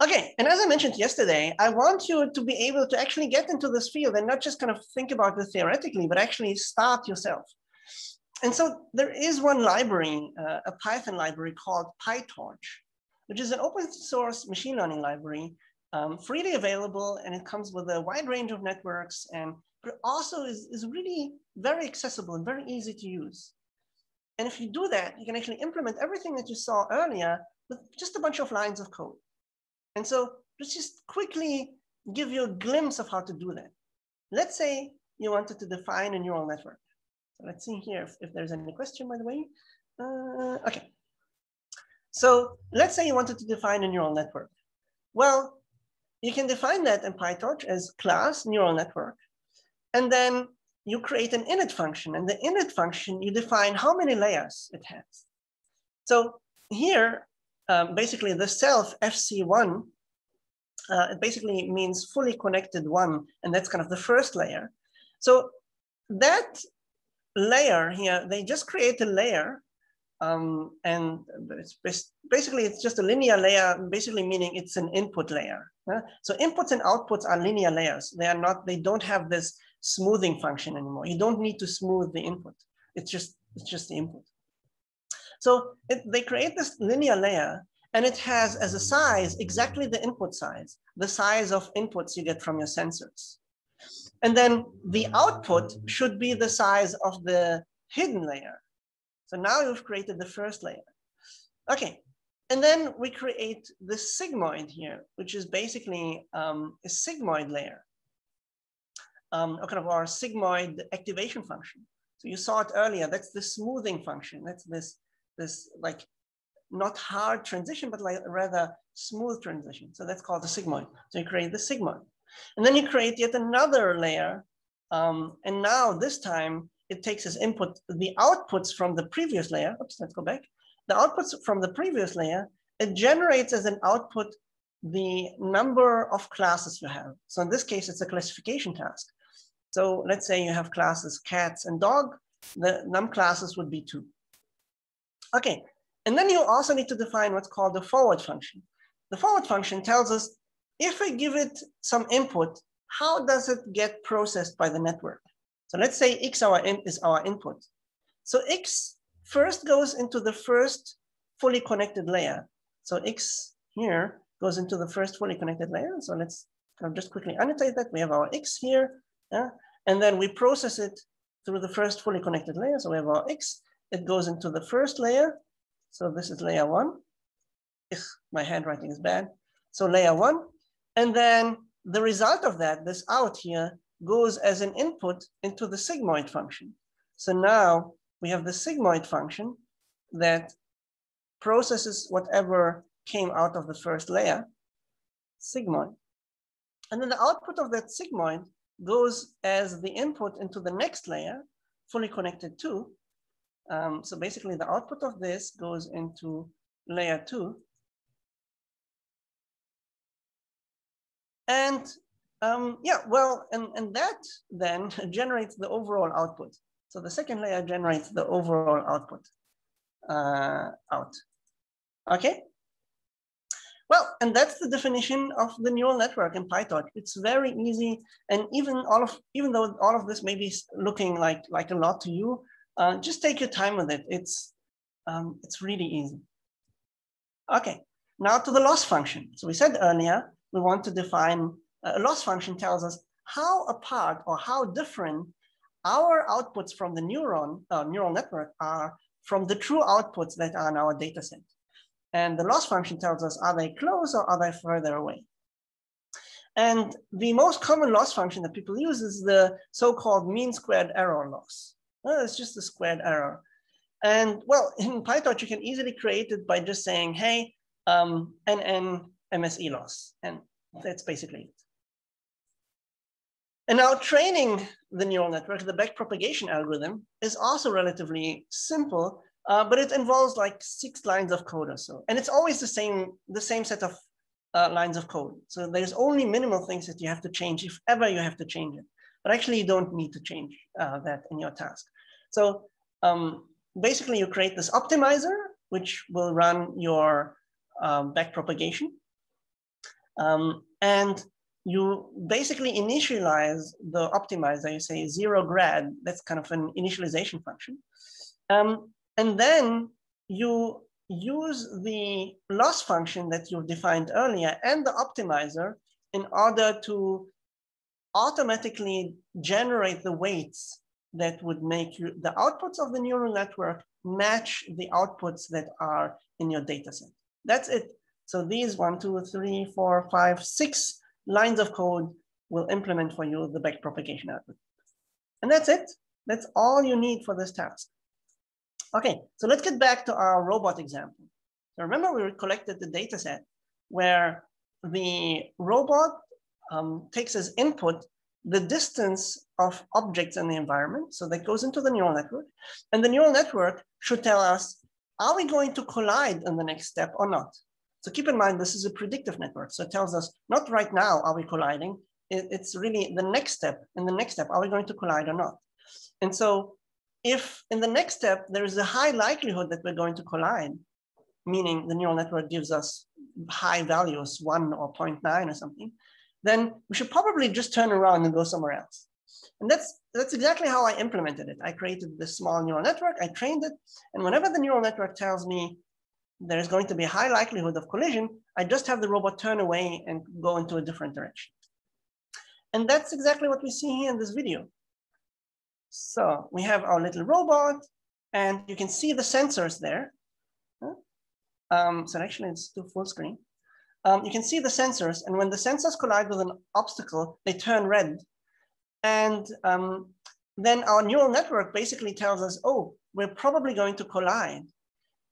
Okay, and as I mentioned yesterday, I want you to be able to actually get into this field and not just kind of think about it theoretically, but actually start yourself and so there is one library, uh, a Python library called PyTorch, which is an open source machine learning library, um, freely available, and it comes with a wide range of networks, and but also is, is really very accessible and very easy to use. And if you do that, you can actually implement everything that you saw earlier with just a bunch of lines of code. And so let's just quickly give you a glimpse of how to do that. Let's say you wanted to define a neural network. So let's see here if, if there's any question, by the way. Uh, okay. So let's say you wanted to define a neural network. Well, you can define that in PyTorch as class neural network. And then you create an init function and the init function, you define how many layers it has. So here, um, basically the self FC1, uh, it basically means fully connected one, and that's kind of the first layer. So that layer here, they just create a layer um, and it's basically it's just a linear layer, basically meaning it's an input layer. So inputs and outputs are linear layers. They are not, they don't have this smoothing function anymore. You don't need to smooth the input. It's just, it's just the input. So it, they create this linear layer and it has as a size exactly the input size, the size of inputs you get from your sensors. And then the output should be the size of the hidden layer. So now you've created the first layer. Okay, and then we create the sigmoid here, which is basically um, a sigmoid layer, um, kind of our sigmoid activation function. So you saw it earlier, that's the smoothing function. That's this, this like not hard transition, but like rather smooth transition. So that's called the sigmoid. So you create the sigmoid. And then you create yet another layer. Um, and now this time it takes as input the outputs from the previous layer. Oops, let's go back. The outputs from the previous layer, it generates as an output the number of classes you have. So in this case, it's a classification task. So let's say you have classes cats and dog, the num classes would be two. Okay, and then you also need to define what's called the forward function. The forward function tells us if I give it some input, how does it get processed by the network? So let's say X our in, is our input. So X first goes into the first fully connected layer. So X here goes into the first fully connected layer. So let's of just quickly annotate that. We have our X here, yeah? And then we process it through the first fully connected layer. So we have our X, it goes into the first layer. So this is layer one. Ugh, my handwriting is bad. So layer one, and then the result of that, this out here, goes as an input into the sigmoid function. So now we have the sigmoid function that processes whatever came out of the first layer, sigmoid. And then the output of that sigmoid goes as the input into the next layer, fully connected two. Um, so basically the output of this goes into layer two. And um, yeah, well, and, and that then generates the overall output. So the second layer generates the overall output uh, out. Okay. Well, and that's the definition of the neural network in PyTorch. It's very easy, and even all of even though all of this may be looking like like a lot to you, uh, just take your time with it. It's um, it's really easy. Okay, now to the loss function. So we said earlier we want to define a loss function tells us how apart or how different our outputs from the neuron uh, neural network are from the true outputs that are in our data set. And the loss function tells us, are they close or are they further away? And the most common loss function that people use is the so-called mean squared error loss. Well, it's just a squared error. And well, in PyTorch, you can easily create it by just saying, hey, um, NN MSE loss. And that's basically it. And now training the neural network, the backpropagation algorithm is also relatively simple, uh, but it involves like six lines of code or so. And it's always the same, the same set of uh, lines of code. So there's only minimal things that you have to change if ever you have to change it. But actually you don't need to change uh, that in your task. So um, basically you create this optimizer, which will run your um, backpropagation. Um, and you basically initialize the optimizer, you say zero grad, that's kind of an initialization function. Um, and then you use the loss function that you defined earlier and the optimizer in order to automatically generate the weights that would make you, the outputs of the neural network match the outputs that are in your data set. That's it. So these one, two, three, four, five, six lines of code will implement for you the backpropagation algorithm. And that's it. That's all you need for this task. Okay, so let's get back to our robot example. So remember we collected the data set where the robot um, takes as input the distance of objects in the environment. So that goes into the neural network. And the neural network should tell us, are we going to collide in the next step or not? So keep in mind, this is a predictive network. So it tells us not right now, are we colliding? It's really the next step. In the next step, are we going to collide or not? And so if in the next step, there is a high likelihood that we're going to collide, meaning the neural network gives us high values, one or 0.9 or something, then we should probably just turn around and go somewhere else. And that's, that's exactly how I implemented it. I created this small neural network, I trained it, and whenever the neural network tells me there's going to be a high likelihood of collision, I just have the robot turn away and go into a different direction. And that's exactly what we see here in this video. So we have our little robot, and you can see the sensors there. Um, so actually, it's still full screen. Um, you can see the sensors, and when the sensors collide with an obstacle, they turn red. And um, then our neural network basically tells us, oh, we're probably going to collide.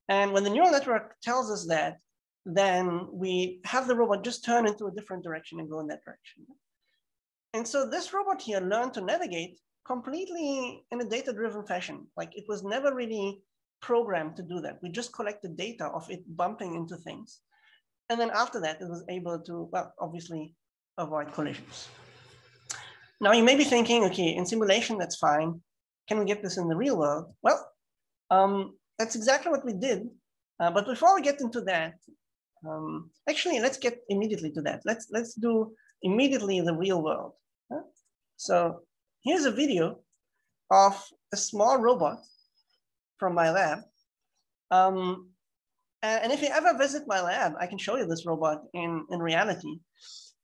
And when the neural network tells us that, then we have the robot just turn into a different direction and go in that direction. And so this robot here learned to navigate completely in a data-driven fashion. Like it was never really programmed to do that. We just collected data of it bumping into things. And then after that, it was able to, well, obviously avoid collisions. Now you may be thinking, okay, in simulation, that's fine. Can we get this in the real world? Well, um, that's exactly what we did. Uh, but before we get into that, um, actually, let's get immediately to that. Let's, let's do immediately the real world. Huh? So here's a video of a small robot from my lab. Um, and if you ever visit my lab, I can show you this robot in, in reality.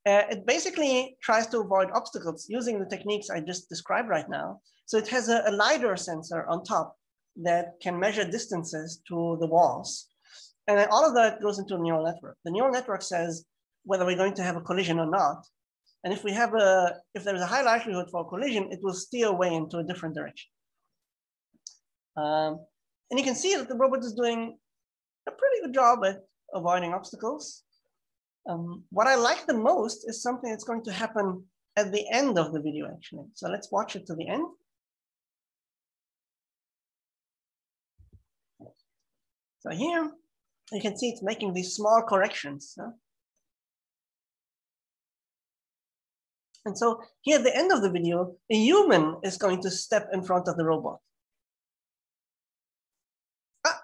Uh, it basically tries to avoid obstacles using the techniques I just described right now. So it has a, a LiDAR sensor on top that can measure distances to the walls. And then all of that goes into a neural network. The neural network says whether we're going to have a collision or not. And if we have a, if there's a high likelihood for a collision, it will steer away into a different direction. Um, and you can see that the robot is doing a pretty good job at avoiding obstacles. Um, what I like the most is something that's going to happen at the end of the video, actually. So let's watch it to the end. So here, you can see it's making these small corrections. Huh? And so here at the end of the video, a human is going to step in front of the robot. Ah,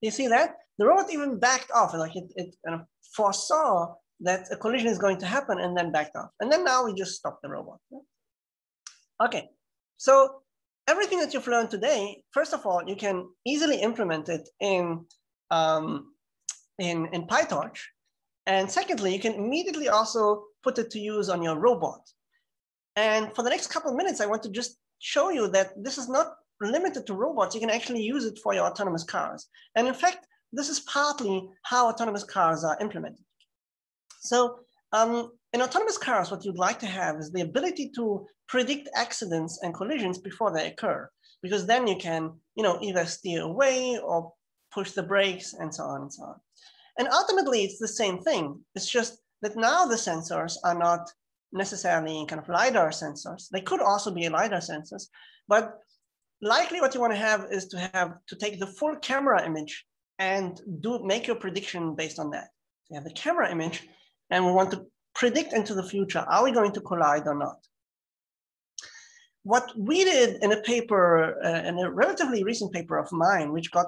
you see that? The robot even backed off, like it, it kind of foresaw that a collision is going to happen and then backed off. And then now we just stop the robot. Okay, so everything that you've learned today, first of all, you can easily implement it in, um, in, in PyTorch. And secondly, you can immediately also put it to use on your robot. And for the next couple of minutes, I want to just show you that this is not limited to robots. You can actually use it for your autonomous cars. And in fact, this is partly how autonomous cars are implemented. So um, in autonomous cars, what you'd like to have is the ability to predict accidents and collisions before they occur, because then you can, you know, either steer away or push the brakes and so on and so on. And ultimately, it's the same thing. It's just that now the sensors are not necessarily kind of LiDAR sensors. They could also be LiDAR sensors, but likely what you want to have is to have to take the full camera image and do make your prediction based on that. So you have the camera image and we want to predict into the future, are we going to collide or not? What we did in a paper, uh, in a relatively recent paper of mine, which got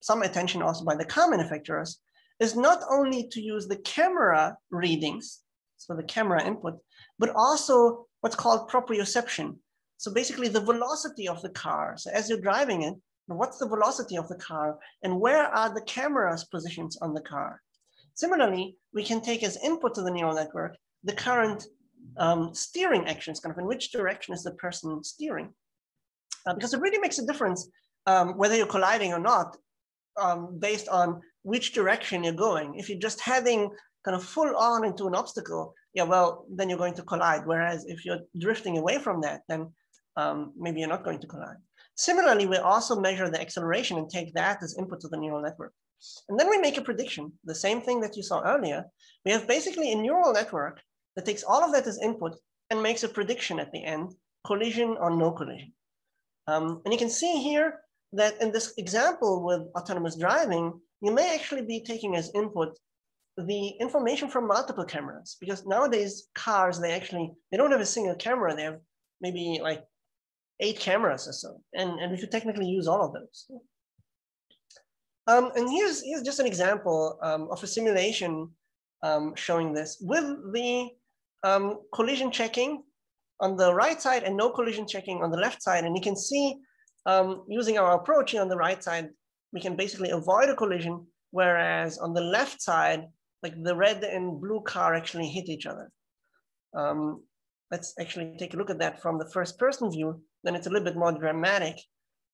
some attention also by the car manufacturers, is not only to use the camera readings, so the camera input, but also what's called proprioception. So basically the velocity of the car. So as you're driving it, what's the velocity of the car and where are the camera's positions on the car? Similarly, we can take as input to the neural network the current um, steering actions, kind of in which direction is the person steering. Uh, because it really makes a difference um, whether you're colliding or not um, based on which direction you're going. If you're just heading kind of full on into an obstacle, yeah, well, then you're going to collide. Whereas if you're drifting away from that, then um, maybe you're not going to collide. Similarly, we also measure the acceleration and take that as input to the neural network. And then we make a prediction, the same thing that you saw earlier. We have basically a neural network that takes all of that as input and makes a prediction at the end collision or no collision. Um, and you can see here that in this example with autonomous driving, you may actually be taking as input the information from multiple cameras because nowadays cars, they actually, they don't have a single camera. They have maybe like eight cameras or so. And, and we could technically use all of those. Um, and here's, here's just an example um, of a simulation um, showing this with the um, collision checking on the right side and no collision checking on the left side. And you can see um, using our approach on the right side, we can basically avoid a collision, whereas on the left side, like the red and blue car actually hit each other. Um, let's actually take a look at that from the first person view, then it's a little bit more dramatic.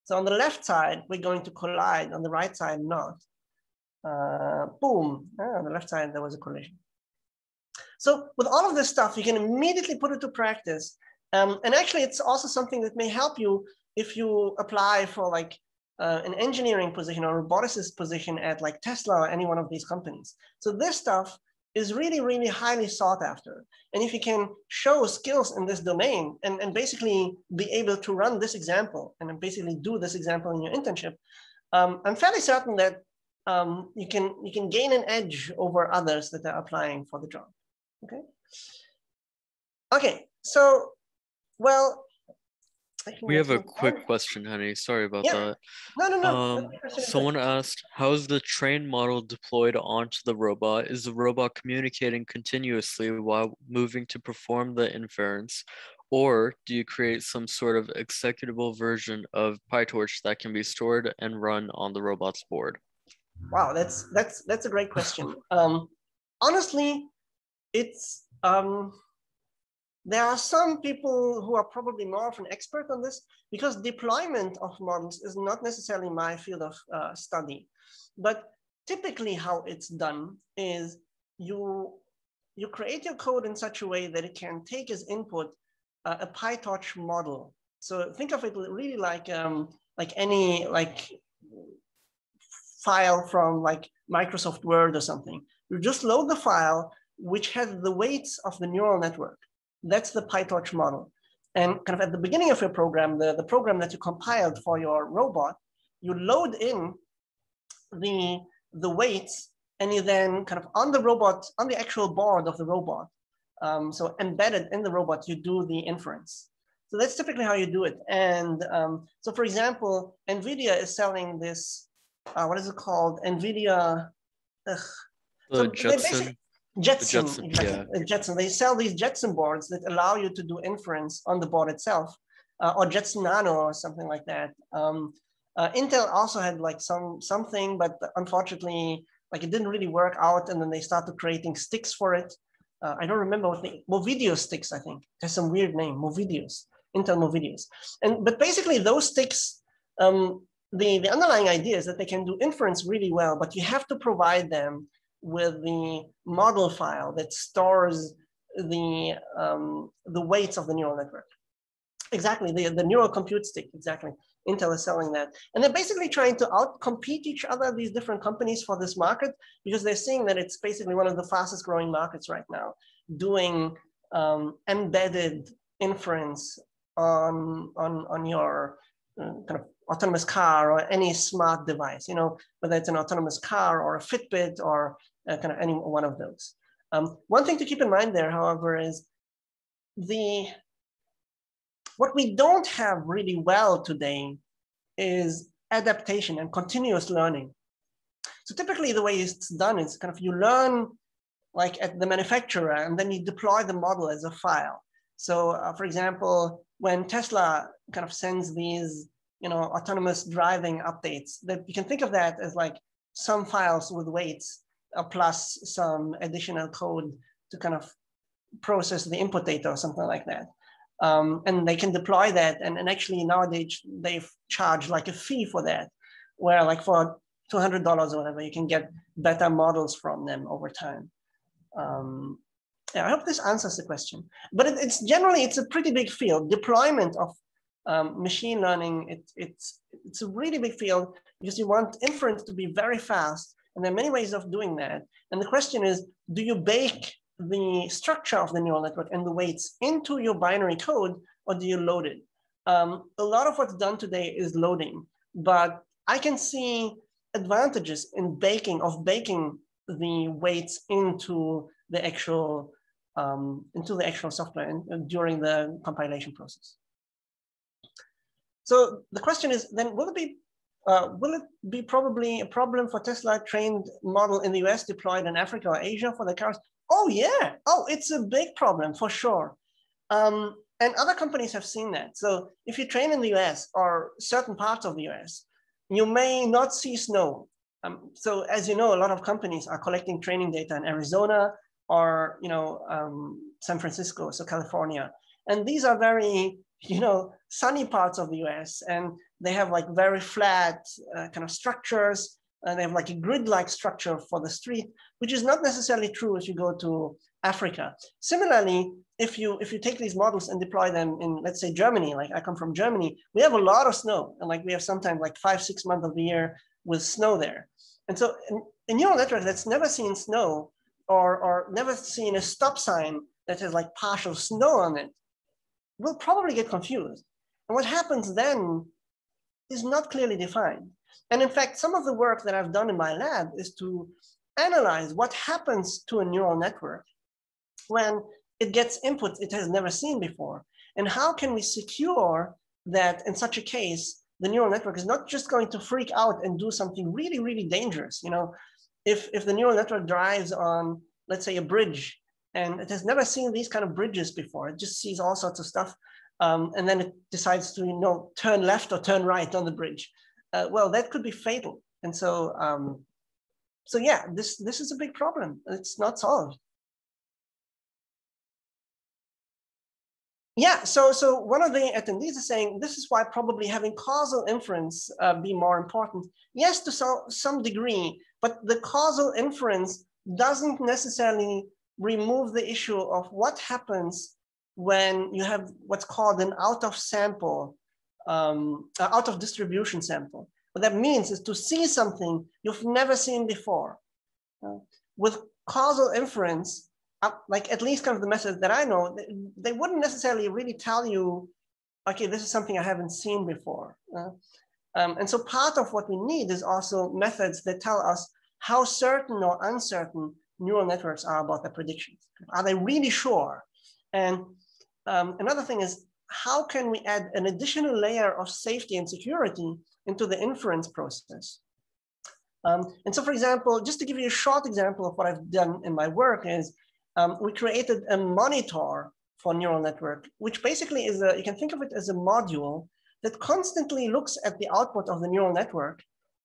So on the left side, we're going to collide, on the right side, not. Uh, boom, ah, on the left side, there was a collision. So with all of this stuff, you can immediately put it to practice. Um, and actually, it's also something that may help you if you apply for like uh, an engineering position or roboticist position at like Tesla or any one of these companies. So this stuff is really, really highly sought after. And if you can show skills in this domain and, and basically be able to run this example and basically do this example in your internship, um, I'm fairly certain that um, you, can, you can gain an edge over others that are applying for the job, okay? Okay, so, well, we have a quick question, Heni. Sorry about yeah. that. No, no, no. Um, someone asked, how is the train model deployed onto the robot? Is the robot communicating continuously while moving to perform the inference? Or do you create some sort of executable version of PyTorch that can be stored and run on the robot's board? Wow, that's that's that's a great question. Um, honestly, it's um, there are some people who are probably more of an expert on this because deployment of models is not necessarily my field of uh, study. But typically how it's done is you, you create your code in such a way that it can take as input uh, a PyTorch model. So think of it really like, um, like any like file from like Microsoft Word or something. You just load the file which has the weights of the neural network. That's the PyTorch model. And kind of at the beginning of your program, the, the program that you compiled for your robot, you load in the, the weights and you then kind of on the robot, on the actual board of the robot, um, so embedded in the robot, you do the inference. So that's typically how you do it. And um, so for example, NVIDIA is selling this, uh, what is it called? NVIDIA, ugh. The so Jetson. Jetson, Jetson, yeah. Jetson. They sell these Jetson boards that allow you to do inference on the board itself, uh, or Jetson Nano or something like that. Um, uh, Intel also had like some something, but unfortunately, like it didn't really work out. And then they started creating sticks for it. Uh, I don't remember what the Movidius sticks. I think there's some weird name, Movidius, Intel Movidius. And but basically, those sticks. Um, the, the underlying idea is that they can do inference really well, but you have to provide them with the model file that stores the, um, the weights of the neural network. Exactly, the, the neural compute stick, exactly. Intel is selling that. And they're basically trying to outcompete each other, these different companies for this market, because they're seeing that it's basically one of the fastest growing markets right now, doing um, embedded inference on, on, on your uh, kind of autonomous car or any smart device, you know, whether it's an autonomous car or a Fitbit or kind of any one of those. Um, one thing to keep in mind there, however, is the what we don't have really well today is adaptation and continuous learning. So typically the way it's done is kind of you learn like at the manufacturer and then you deploy the model as a file. So uh, for example, when Tesla kind of sends these, you know, autonomous driving updates that you can think of that as like some files with weights uh, plus some additional code to kind of process the input data or something like that. Um, and they can deploy that. And, and actually nowadays they charge like a fee for that, where like for $200 or whatever, you can get better models from them over time. Um, yeah, I hope this answers the question. But it, it's generally, it's a pretty big field. Deployment of um, machine learning, it, it's, it's a really big field because you want inference to be very fast and there are many ways of doing that. And the question is, do you bake the structure of the neural network and the weights into your binary code, or do you load it? Um, a lot of what's done today is loading, but I can see advantages in baking of baking the weights into the actual um, into the actual software and, during the compilation process. So the question is then will it be uh, will it be probably a problem for Tesla trained model in the US deployed in Africa or Asia for the cars? Oh yeah, oh, it's a big problem for sure. Um, and other companies have seen that. So if you train in the US or certain parts of the US, you may not see snow. Um, so as you know, a lot of companies are collecting training data in Arizona or you know um, San Francisco, so California. And these are very you know sunny parts of the US, and they have like very flat uh, kind of structures. And they have like a grid-like structure for the street, which is not necessarily true if you go to Africa. Similarly, if you if you take these models and deploy them in let's say Germany, like I come from Germany, we have a lot of snow, and like we have sometimes like five six months of the year with snow there. And so a neural network that's never seen snow or or never seen a stop sign that has like partial snow on it, will probably get confused. And what happens then is not clearly defined. And in fact, some of the work that I've done in my lab is to analyze what happens to a neural network when it gets inputs it has never seen before. And how can we secure that in such a case, the neural network is not just going to freak out and do something really, really dangerous. You know, if, if the neural network drives on, let's say, a bridge, and it has never seen these kind of bridges before, it just sees all sorts of stuff, um, and then it decides to, you know, turn left or turn right on the bridge. Uh, well, that could be fatal. And so, um, so yeah, this this is a big problem. It's not solved. Yeah, so so one of the attendees is saying this is why probably having causal inference uh, be more important. Yes, to so, some degree, but the causal inference doesn't necessarily remove the issue of what happens when you have what's called an out of sample, um, uh, out of distribution sample. What that means is to see something you've never seen before. Uh, with causal inference, like at least kind of the methods that I know, they, they, wouldn't necessarily really tell you, okay, this is something I haven't seen before. Uh, um, and so part of what we need is also methods that tell us how certain or uncertain neural networks are about the predictions. Are they really sure? And um, another thing is, how can we add an additional layer of safety and security into the inference process? Um, and so, for example, just to give you a short example of what I've done in my work is um, we created a monitor for neural network, which basically is a, you can think of it as a module that constantly looks at the output of the neural network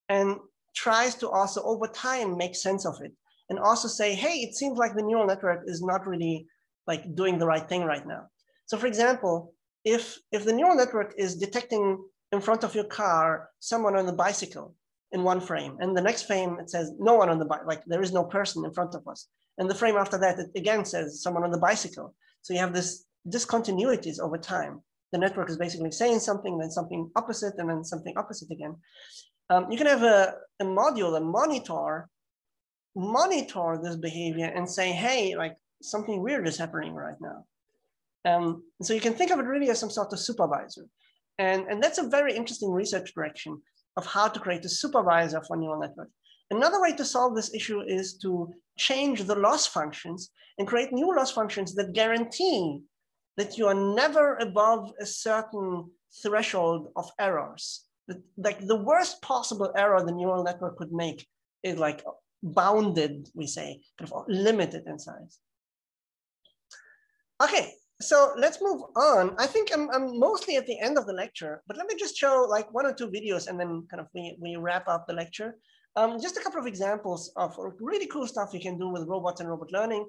and tries to also over time make sense of it and also say, hey, it seems like the neural network is not really like doing the right thing right now. So for example, if, if the neural network is detecting in front of your car someone on the bicycle in one frame, and the next frame it says no one on the bike, like there is no person in front of us. And the frame after that, it again says someone on the bicycle. So you have this discontinuities over time. The network is basically saying something, then something opposite, and then something opposite again. Um, you can have a, a module, a monitor, monitor this behavior and say, hey, like something weird is happening right now. Um, so you can think of it really as some sort of supervisor. And, and that's a very interesting research direction of how to create a supervisor for neural network. Another way to solve this issue is to change the loss functions and create new loss functions that guarantee that you are never above a certain threshold of errors. That, Like the worst possible error the neural network could make is like bounded, we say, kind of limited in size. Okay, so let's move on. I think I'm, I'm mostly at the end of the lecture, but let me just show like one or two videos and then kind of we, we wrap up the lecture. Um, just a couple of examples of really cool stuff you can do with robots and robot learning.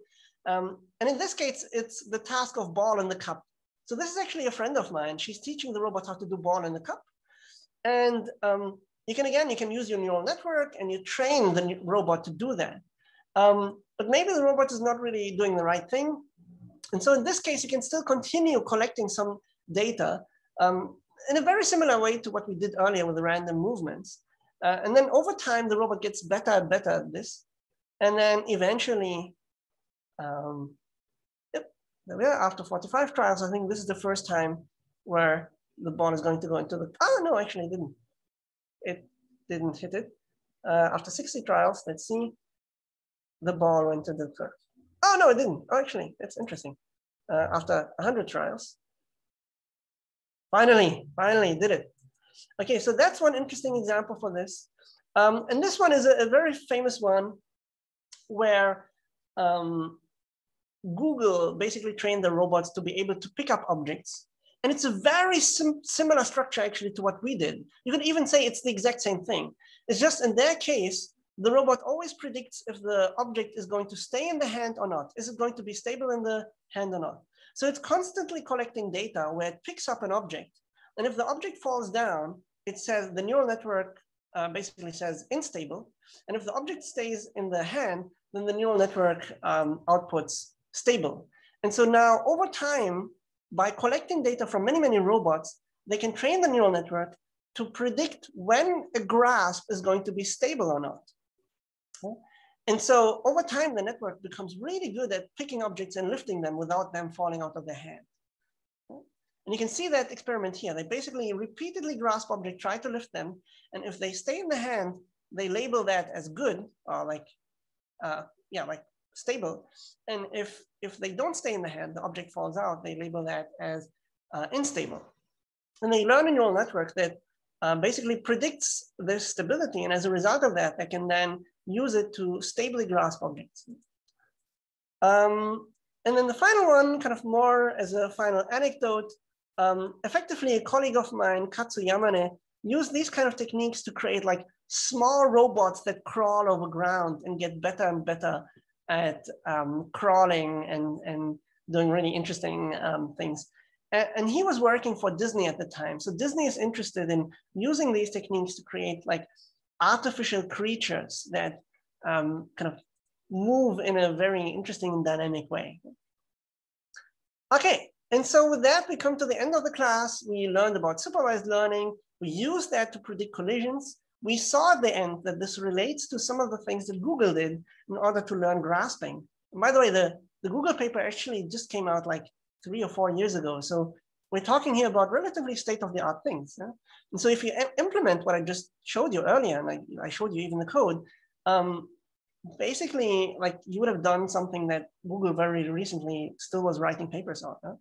Um, and in this case, it's the task of ball in the cup. So this is actually a friend of mine. She's teaching the robot how to do ball in the cup. And um, you can, again, you can use your neural network and you train the robot to do that. Um, but maybe the robot is not really doing the right thing. And so in this case, you can still continue collecting some data um, in a very similar way to what we did earlier with the random movements. Uh, and then over time, the robot gets better and better at this. And then eventually, um, yep, there we are. After 45 trials, I think this is the first time where the ball is going to go into the, oh no, actually it didn't. It didn't hit it. Uh, after 60 trials, let's see, the ball went into the curve. Oh no, it didn't. Oh, actually, that's interesting. Uh, after 100 trials, finally, finally did it. Okay, so that's one interesting example for this. Um, and this one is a, a, very famous one where um, Google basically trained the robots to be able to pick up objects. And it's a very sim similar structure actually to what we did. You could even say it's the exact same thing. It's just in their case, the robot always predicts if the object is going to stay in the hand or not. Is it going to be stable in the hand or not? So it's constantly collecting data where it picks up an object. And if the object falls down, it says the neural network uh, basically says unstable. And if the object stays in the hand, then the neural network um, outputs stable. And so now over time, by collecting data from many, many robots, they can train the neural network to predict when a grasp is going to be stable or not. And so over time, the network becomes really good at picking objects and lifting them without them falling out of their hand. And you can see that experiment here. They basically repeatedly grasp objects, try to lift them. And if they stay in the hand, they label that as good or like, uh, yeah, like stable. And if, if they don't stay in the hand, the object falls out, they label that as uh, unstable. And they learn a neural network that uh, basically predicts this stability. And as a result of that, they can then use it to stably grasp objects. Um, and then the final one, kind of more as a final anecdote, um, effectively a colleague of mine, Katsu Yamane, used these kind of techniques to create like small robots that crawl over ground and get better and better at um, crawling and, and doing really interesting um, things. And, and he was working for Disney at the time. So Disney is interested in using these techniques to create like artificial creatures that um, kind of move in a very interesting and dynamic way. Okay, and so with that, we come to the end of the class. We learned about supervised learning. We used that to predict collisions. We saw at the end that this relates to some of the things that Google did in order to learn grasping. And by the way, the, the Google paper actually just came out like three or four years ago. So we're talking here about relatively state-of-the-art things. Yeah? And so if you implement what I just showed you earlier, and I, I showed you even the code, um, basically like you would have done something that Google very recently still was writing papers on. Huh?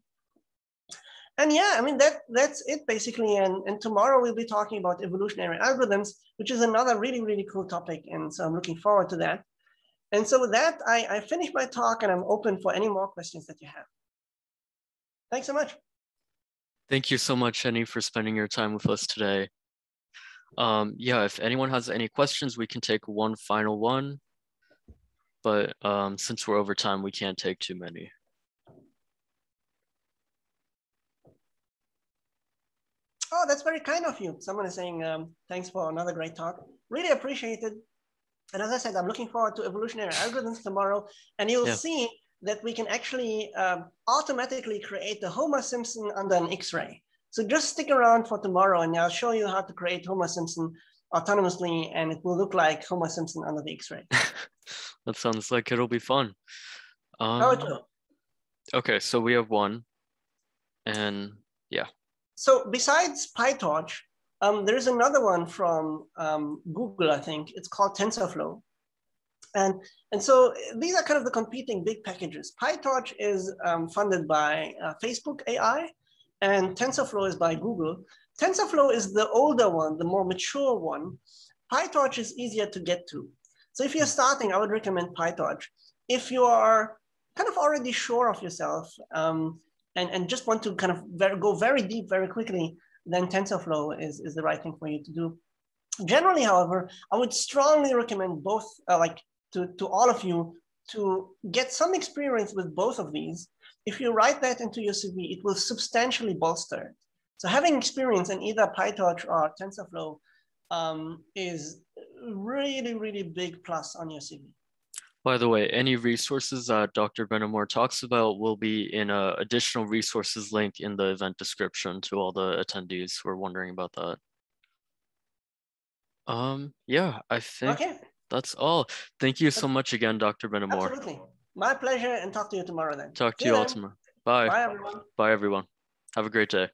And yeah, I mean, that that's it basically. And, and tomorrow we'll be talking about evolutionary algorithms, which is another really, really cool topic. And so I'm looking forward to that. And so with that, I, I finish my talk and I'm open for any more questions that you have. Thanks so much. Thank you so much, Heni, for spending your time with us today. Um, yeah, if anyone has any questions, we can take one final one. But um, since we're over time, we can't take too many. Oh, that's very kind of you. Someone is saying, um, thanks for another great talk. Really appreciated. And as I said, I'm looking forward to evolutionary algorithms tomorrow. And you'll yeah. see that we can actually um, automatically create the Homer Simpson under an X-ray. So just stick around for tomorrow and I'll show you how to create Homer Simpson autonomously and it will look like Homer Simpson under the X-ray. that sounds like it'll be fun. Um, oh, it will. Okay, so we have one and yeah. So besides PyTorch, um, there is another one from um, Google, I think. It's called TensorFlow. And, and so these are kind of the competing big packages. PyTorch is um, funded by uh, Facebook AI, and TensorFlow is by Google. TensorFlow is the older one, the more mature one. PyTorch is easier to get to. So if you're starting, I would recommend PyTorch. If you are kind of already sure of yourself um, and, and just want to kind of very, go very deep very quickly, then TensorFlow is, is the right thing for you to do. Generally, however, I would strongly recommend both, uh, like to, to all of you, to get some experience with both of these. If you write that into your CV, it will substantially bolster it. So having experience in either PyTorch or TensorFlow um, is really, really big plus on your CV. By the way, any resources that Dr. Ben Amor talks about will be in a additional resources link in the event description to all the attendees who are wondering about that. Um, yeah, I think okay. That's all. Thank you so much again, Dr. Ben Amor. Absolutely. My pleasure and talk to you tomorrow then. Talk to See you all tomorrow. Bye. Bye, everyone. Bye, everyone. Have a great day.